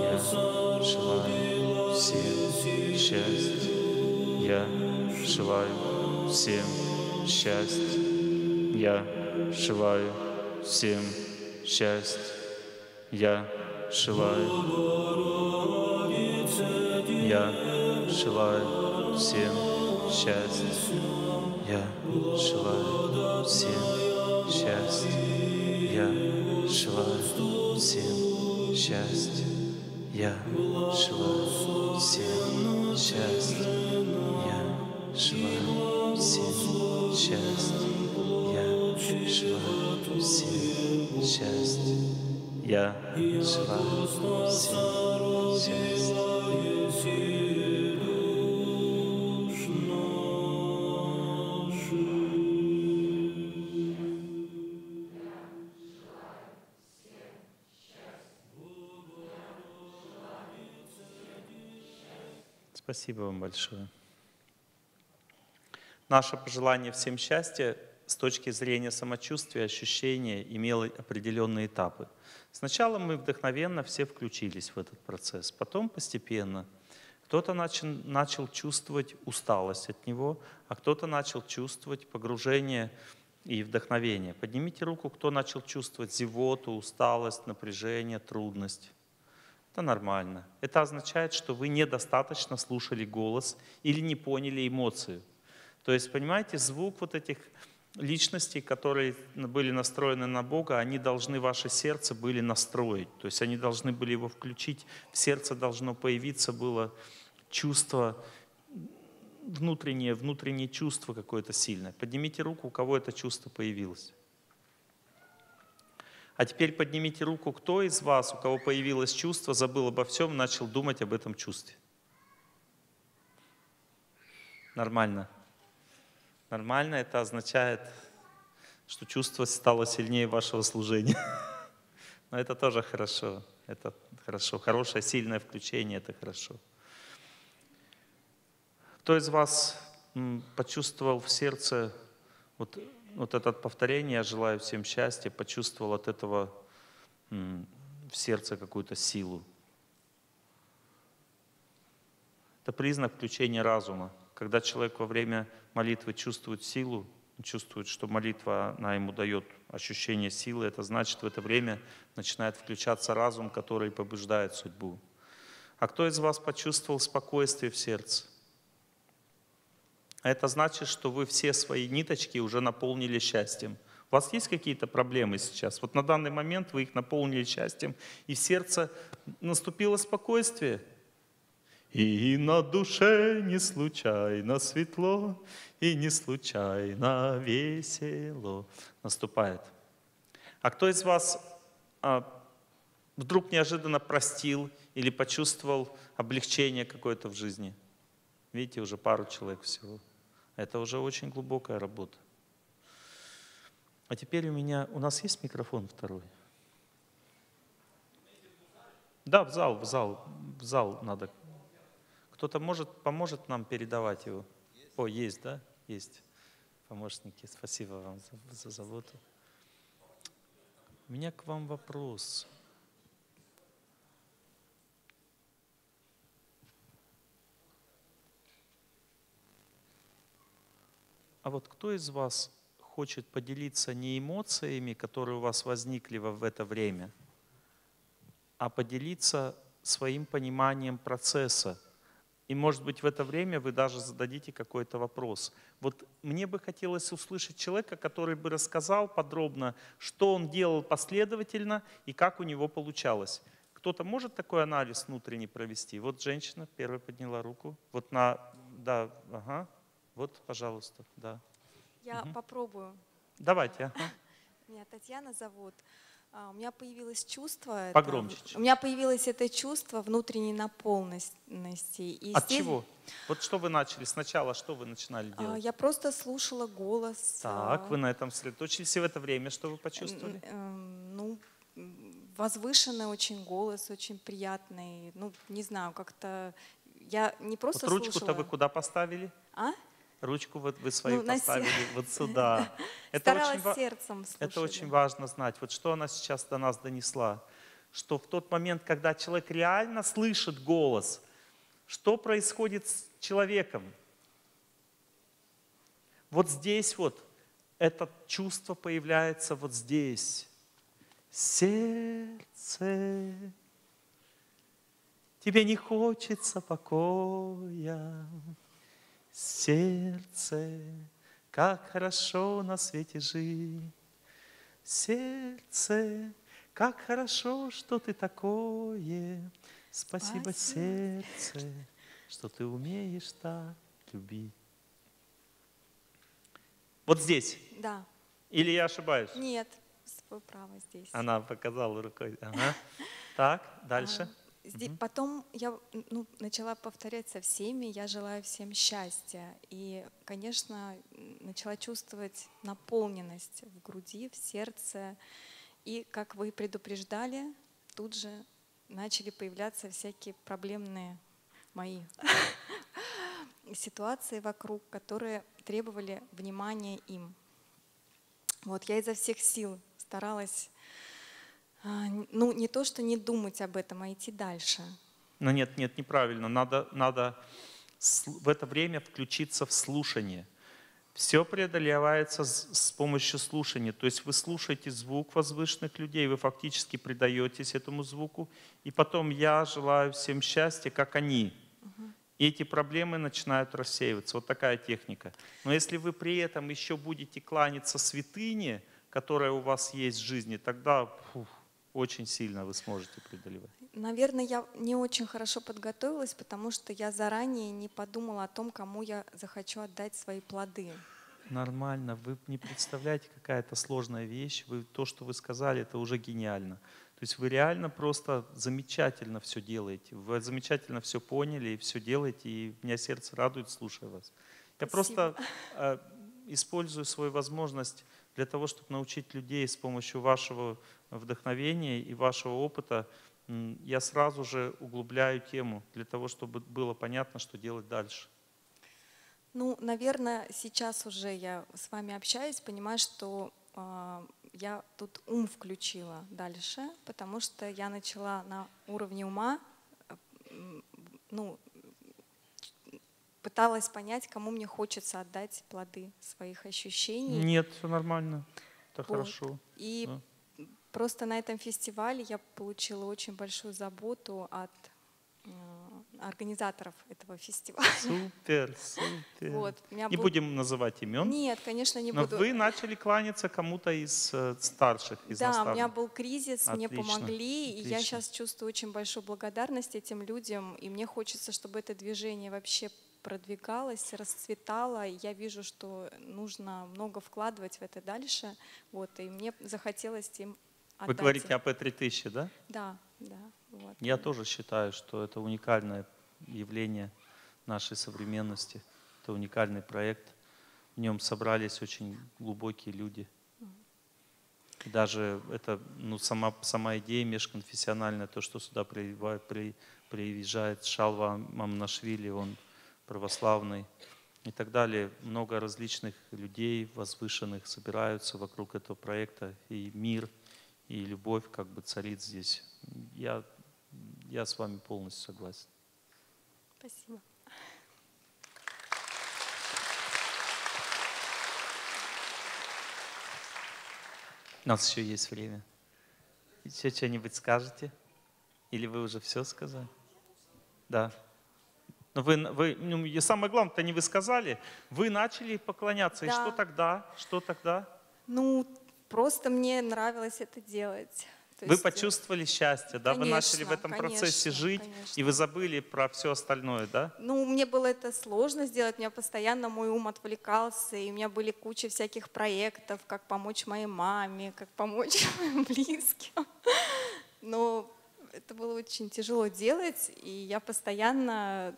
Я желаю всем счастья. Я желаю всем счастья. Я желаю всем счастья. Я желаю. Я желаю всем счастья. Я желаю всем счастья. Я желаю всем счастья. Я желаю всем счастья. Я желаю всем счастья. Я желаю всем счастья. Я желаю всем счастья. Спасибо вам большое. Наше пожелание всем счастья с точки зрения самочувствия, ощущения имело определенные этапы. Сначала мы вдохновенно все включились в этот процесс, потом постепенно кто-то начал, начал чувствовать усталость от него, а кто-то начал чувствовать погружение и вдохновение. Поднимите руку, кто начал чувствовать зевоту, усталость, напряжение, трудность. Это нормально. Это означает, что вы недостаточно слушали голос или не поняли эмоцию. То есть, понимаете, звук вот этих личностей, которые были настроены на Бога, они должны ваше сердце были настроить. То есть они должны были его включить. В сердце должно появиться было чувство внутреннее, внутреннее чувство какое-то сильное. Поднимите руку, у кого это чувство появилось. А теперь поднимите руку, кто из вас, у кого появилось чувство, забыл обо всем, начал думать об этом чувстве. Нормально. Нормально это означает, что чувство стало сильнее вашего служения. *laughs* Но это тоже хорошо. Это хорошо. Хорошее, сильное включение – это хорошо. Кто из вас почувствовал в сердце вот, вот это повторение «Я желаю всем счастья», почувствовал от этого в сердце какую-то силу? Это признак включения разума. Когда человек во время молитвы чувствует силу, чувствует, что молитва, она ему дает ощущение силы, это значит, в это время начинает включаться разум, который побеждает судьбу. А кто из вас почувствовал спокойствие в сердце? А это значит, что вы все свои ниточки уже наполнили счастьем. У вас есть какие-то проблемы сейчас? Вот на данный момент вы их наполнили счастьем, и в сердце наступило спокойствие – и на душе не случайно светло, и не случайно весело наступает. А кто из вас а, вдруг неожиданно простил или почувствовал облегчение какое-то в жизни? Видите, уже пару человек всего. Это уже очень глубокая работа. А теперь у меня, у нас есть микрофон второй? Да, в зал, в зал, в зал надо кто-то может, поможет нам передавать его? О, есть, да? Есть. Помощники, спасибо вам за, за заботу. У меня к вам вопрос. А вот кто из вас хочет поделиться не эмоциями, которые у вас возникли в это время, а поделиться своим пониманием процесса, и, может быть, в это время вы даже зададите какой-то вопрос. Вот мне бы хотелось услышать человека, который бы рассказал подробно, что он делал последовательно и как у него получалось. Кто-то может такой анализ внутренний провести? Вот женщина первая подняла руку. Вот на, да, ага. Вот, пожалуйста, да. Я угу. попробую. Давайте. Ага. *laughs* Меня Татьяна зовут. А, у меня появилось чувство. Погромче. Это, у меня появилось это чувство внутренней наполненности. И От здесь, чего? Вот что вы начали? Сначала что вы начинали а, делать? Я просто слушала голос. Так, вы на этом сосредоточились. И в это время что вы почувствовали? Эм, ну, возвышенный очень голос, очень приятный. Ну, не знаю, как-то я не просто вот ручку-то вы куда поставили? А? Ручку вот вы свою ну, поставили вот сюда. *laughs* Это очень, сердцем слушать, это очень важно знать. Вот что она сейчас до нас донесла. Что в тот момент, когда человек реально слышит голос, что происходит с человеком? Вот здесь вот это чувство появляется вот здесь. Сердце, тебе не хочется покоя Сердце, как хорошо на свете жить. Сердце, как хорошо, что ты такое. Спасибо, Спасибо. сердце, что ты умеешь так любить. Вот здесь? Да. Или я ошибаюсь? Нет, право здесь. Она показала рукой. Ага. Так, дальше. Здесь, угу. Потом я ну, начала повторять со всеми, я желаю всем счастья. И, конечно, начала чувствовать наполненность в груди, в сердце. И, как вы предупреждали, тут же начали появляться всякие проблемные мои *laughs* ситуации вокруг, которые требовали внимания им. Вот я изо всех сил старалась, ну не то, что не думать об этом, а идти дальше. Но нет, нет, неправильно. Надо, надо в это время включиться в слушание. Все преодолевается с, с помощью слушания. То есть вы слушаете звук возвышенных людей, вы фактически предаетесь этому звуку. И потом я желаю всем счастья, как они. И эти проблемы начинают рассеиваться. Вот такая техника. Но если вы при этом еще будете кланяться святыне, которая у вас есть в жизни, тогда фух, очень сильно вы сможете преодолевать. Наверное, я не очень хорошо подготовилась, потому что я заранее не подумала о том, кому я захочу отдать свои плоды. Нормально. Вы не представляете, какая это сложная вещь. Вы, то, что вы сказали, это уже гениально. То есть вы реально просто замечательно все делаете. Вы замечательно все поняли и все делаете, и у меня сердце радует, слушая вас. Я Спасибо. просто э, использую свою возможность для того, чтобы научить людей с помощью вашего вдохновения и вашего опыта. Я сразу же углубляю тему для того, чтобы было понятно, что делать дальше. Ну, наверное, сейчас уже я с вами общаюсь, понимаю, что а, я тут ум включила дальше, потому что я начала на уровне ума, э, ну, пыталась понять, кому мне хочется отдать плоды своих ощущений. Нет, все нормально. Это Вот. хорошо. И Да. просто на этом фестивале я получила очень большую заботу от э, организаторов этого фестиваля. Супер, *laughs* супер. Вот, у Не был- будем называть имен, Нет, конечно, не но буду. вы начали кланяться кому-то из э, старших, из Да, у наставников. меня был кризис, мне Отлично, помогли, и я отлично. сейчас чувствую очень большую благодарность этим людям, и мне хочется, чтобы это движение вообще продвигалось, расцветало, и я вижу, что нужно много вкладывать в это дальше, вот, и мне захотелось им Вы отдать. говорите им. о П-3000, да? Да, да, вот. Я тоже считаю, что это уникальное явление нашей современности. Это уникальный проект. В нем собрались очень глубокие люди. И даже это, ну, сама, сама идея межконфессиональная, то, что сюда приезжает, при, приезжает Шалва Мамнашвили, он православный и так далее. Много различных людей возвышенных собираются вокруг этого проекта. И мир, и любовь как бы царит здесь. Я, я с вами полностью согласен. Спасибо. У нас еще есть время. Еще что-нибудь скажете? Или вы уже все сказали? Да. Но вы, вы, ну, и самое главное, это не вы сказали, вы начали поклоняться. И Да. что тогда? Что тогда? Ну, просто мне нравилось это делать. То вы есть, э, почувствовали счастье, да? вы начали в конечно, этом процессе конечно, жить, конечно. и вы забыли про все остальное, да? Ну, мне было это сложно сделать, у меня постоянно мой ум отвлекался, и у меня были куча всяких проектов, как помочь моей маме, как помочь *laughs* моим близким. Но это было очень тяжело делать, и я постоянно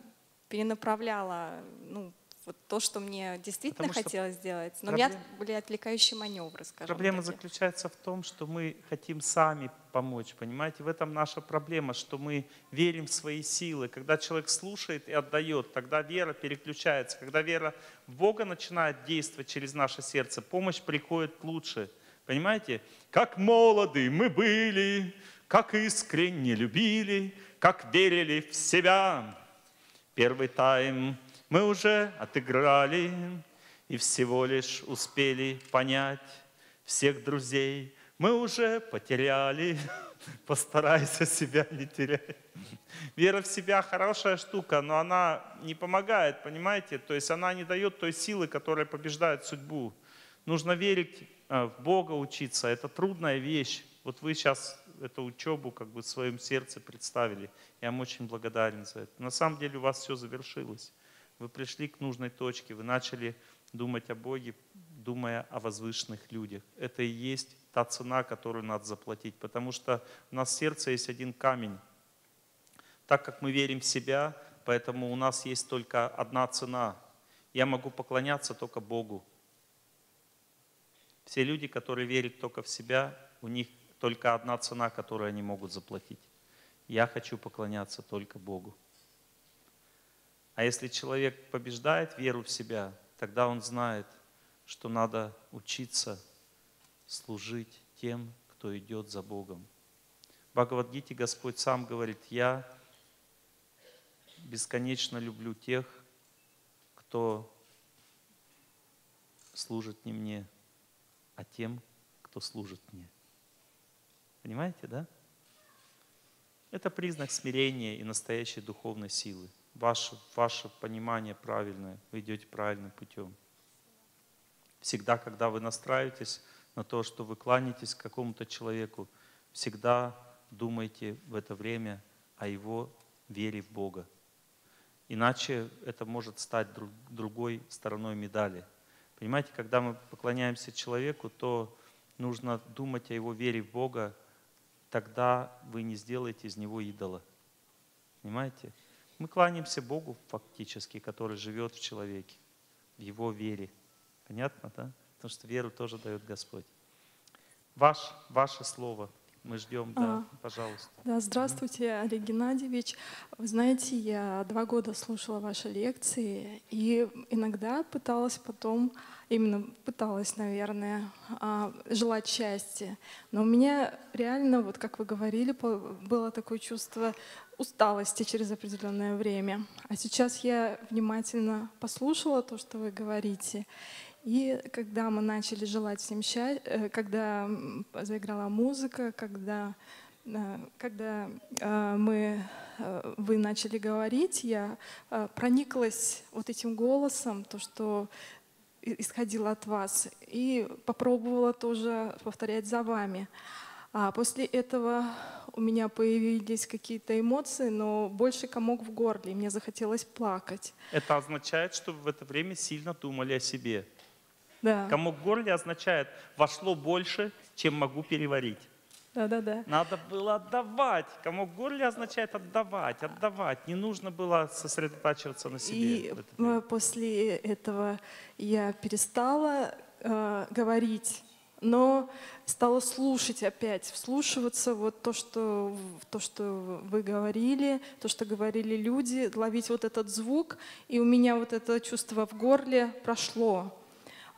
перенаправляла ну, вот то, что мне действительно Потому хотелось сделать. Но у меня были отвлекающие маневры, скажем Проблема так. заключается в том, что мы хотим сами помочь, понимаете? В этом наша проблема, что мы верим в свои силы. Когда человек слушает и отдает, тогда вера переключается. Когда вера в Бога начинает действовать через наше сердце, помощь приходит лучше. Понимаете? Как молоды мы были, как искренне любили, как верили в себя. Первый тайм мы уже отыграли и всего лишь успели понять всех друзей. Мы уже потеряли, *laughs* постарайся себя не терять. Вера в себя хорошая штука, но она не помогает, понимаете? То есть она не дает той силы, которая побеждает судьбу. Нужно верить э, в Бога, учиться. Это трудная вещь. Вот вы сейчас эту учебу как бы в своем сердце представили. Я вам очень благодарен за это. На самом деле у вас все завершилось. Вы пришли к нужной точке, вы начали думать о Боге, думая о возвышенных людях. Это и есть та цена, которую надо заплатить, потому что у нас в сердце есть один камень. Так как мы верим в себя, поэтому у нас есть только одна цена. Я могу поклоняться только Богу. Все люди, которые верят только в себя, у них только одна цена, которую они могут заплатить. Я хочу поклоняться только Богу. А если человек побеждает веру в себя, тогда он знает, что надо учиться служить тем, кто идет за Богом. В Господь сам говорит, я бесконечно люблю тех, кто служит не мне, а тем, кто служит мне. Понимаете, да? Это признак смирения и настоящей духовной силы. Ваше, ваше понимание правильное, вы идете правильным путем. Всегда, когда вы настраиваетесь на то, что вы кланяетесь какому-то человеку, всегда думайте в это время о его вере в Бога. Иначе это может стать друг, другой стороной медали. Понимаете, когда мы поклоняемся человеку, то нужно думать о его вере в Бога, тогда вы не сделаете из него идола. Понимаете? Мы кланяемся Богу фактически, который живет в человеке, в его вере. Понятно, да? Потому что веру тоже дает Господь. Ваш, ваше слово. Мы ждем, да, А, пожалуйста. Да, здравствуйте, Олег Геннадьевич. Вы знаете, я два года слушала ваши лекции и иногда пыталась потом, именно пыталась, наверное, а, желать счастья. Но у меня реально, вот как вы говорили, было такое чувство усталости через определенное время. А сейчас я внимательно послушала то, что вы говорите. И когда мы начали желать всем счастья, когда м, заиграла музыка, когда, э, когда э, мы, э, вы начали говорить, я э, прониклась вот этим голосом, то, что исходило от вас, и попробовала тоже повторять за вами. А после этого у меня появились какие-то эмоции, но больше комок в горле, мне захотелось плакать. Это означает, что вы в это время сильно думали о себе. Да, Комок в горле означает, вошло больше, чем могу переварить. да, да, да. Надо было отдавать. Комок в горле означает отдавать, отдавать. Не нужно было сосредотачиваться на себе. И э, после этого я перестала э, говорить, но стала слушать опять, вслушиваться вот то, что то, что вы говорили, то, что говорили люди, ловить вот этот звук, и у меня вот это чувство в горле прошло.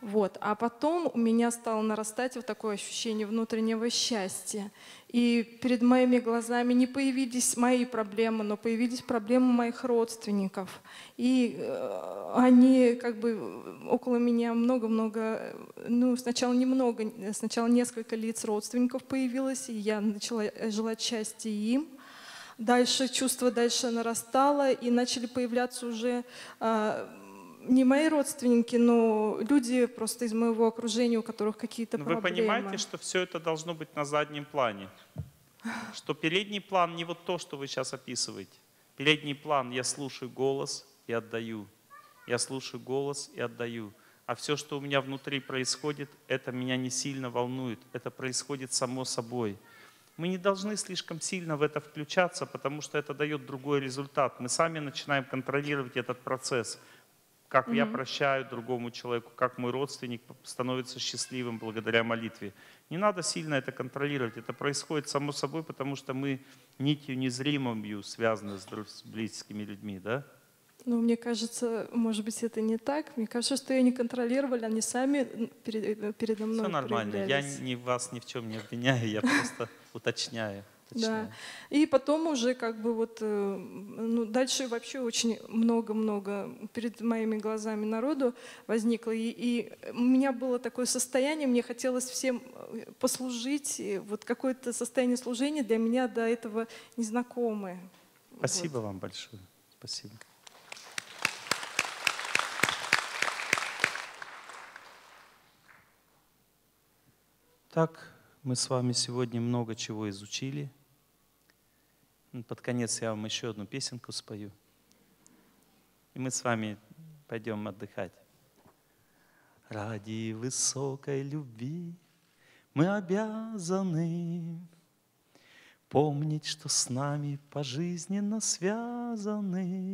Вот. А потом у меня стало нарастать вот такое ощущение внутреннего счастья. И перед моими глазами не появились мои проблемы, но появились проблемы моих родственников. И э, они как бы около меня много-много, э, ну сначала немного, э, сначала несколько лиц родственников появилось, и я начала э, желать счастья им. Дальше чувство дальше нарастало, и начали появляться уже не мои родственники, но люди просто из моего окружения, у которых какие-то Но вы проблемы. понимаете, что все это должно быть на заднем плане. Что передний план не вот то, что вы сейчас описываете. Передний план я слушаю голос и отдаю. Я слушаю голос и отдаю. А все, что у меня внутри происходит, это меня не сильно волнует. Это происходит само собой. Мы не должны слишком сильно в это включаться, потому что это дает другой результат. Мы сами начинаем контролировать этот процесс. Как я прощаю другому человеку, как мой родственник становится счастливым благодаря молитве. Не надо сильно это контролировать. Это происходит само собой, потому что мы нитью незримою связаны с, с близкими людьми. Да? Ну, мне кажется, может быть, это не так. Мне кажется, что ее не контролировали, они сами перед, передо мной Все нормально. Я ни вас ни в чем не обвиняю, я просто *laughs* уточняю. Да. уточняю. И потом уже как бы вот, э, ну, дальше вообще очень много-много перед моими глазами народу возникло. И, и у меня было такое состояние, мне хотелось всем э, послужить. И вот какое-то состояние служения для меня до этого незнакомое. Спасибо вам большое. Спасибо. Так, мы с вами сегодня много чего изучили. Под конец я вам еще одну песенку спою. И мы с вами пойдем отдыхать. Ради высокой любви мы обязаны помнить, что с нами пожизненно связаны.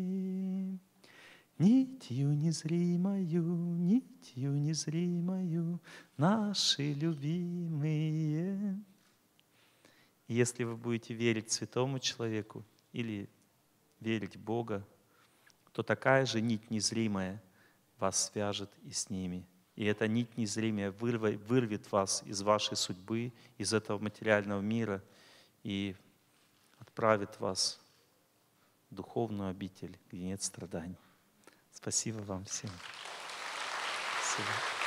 Нитью незримою, нитью незримою наши любимые. Если вы будете верить святому человеку или верить Бога, то такая же нить незримая вас свяжет и с ними. И эта нить незримая вырвет вас из вашей судьбы, из этого материального мира и отправит вас в духовную обитель, где нет страданий. Спасибо вам всем. Спасибо.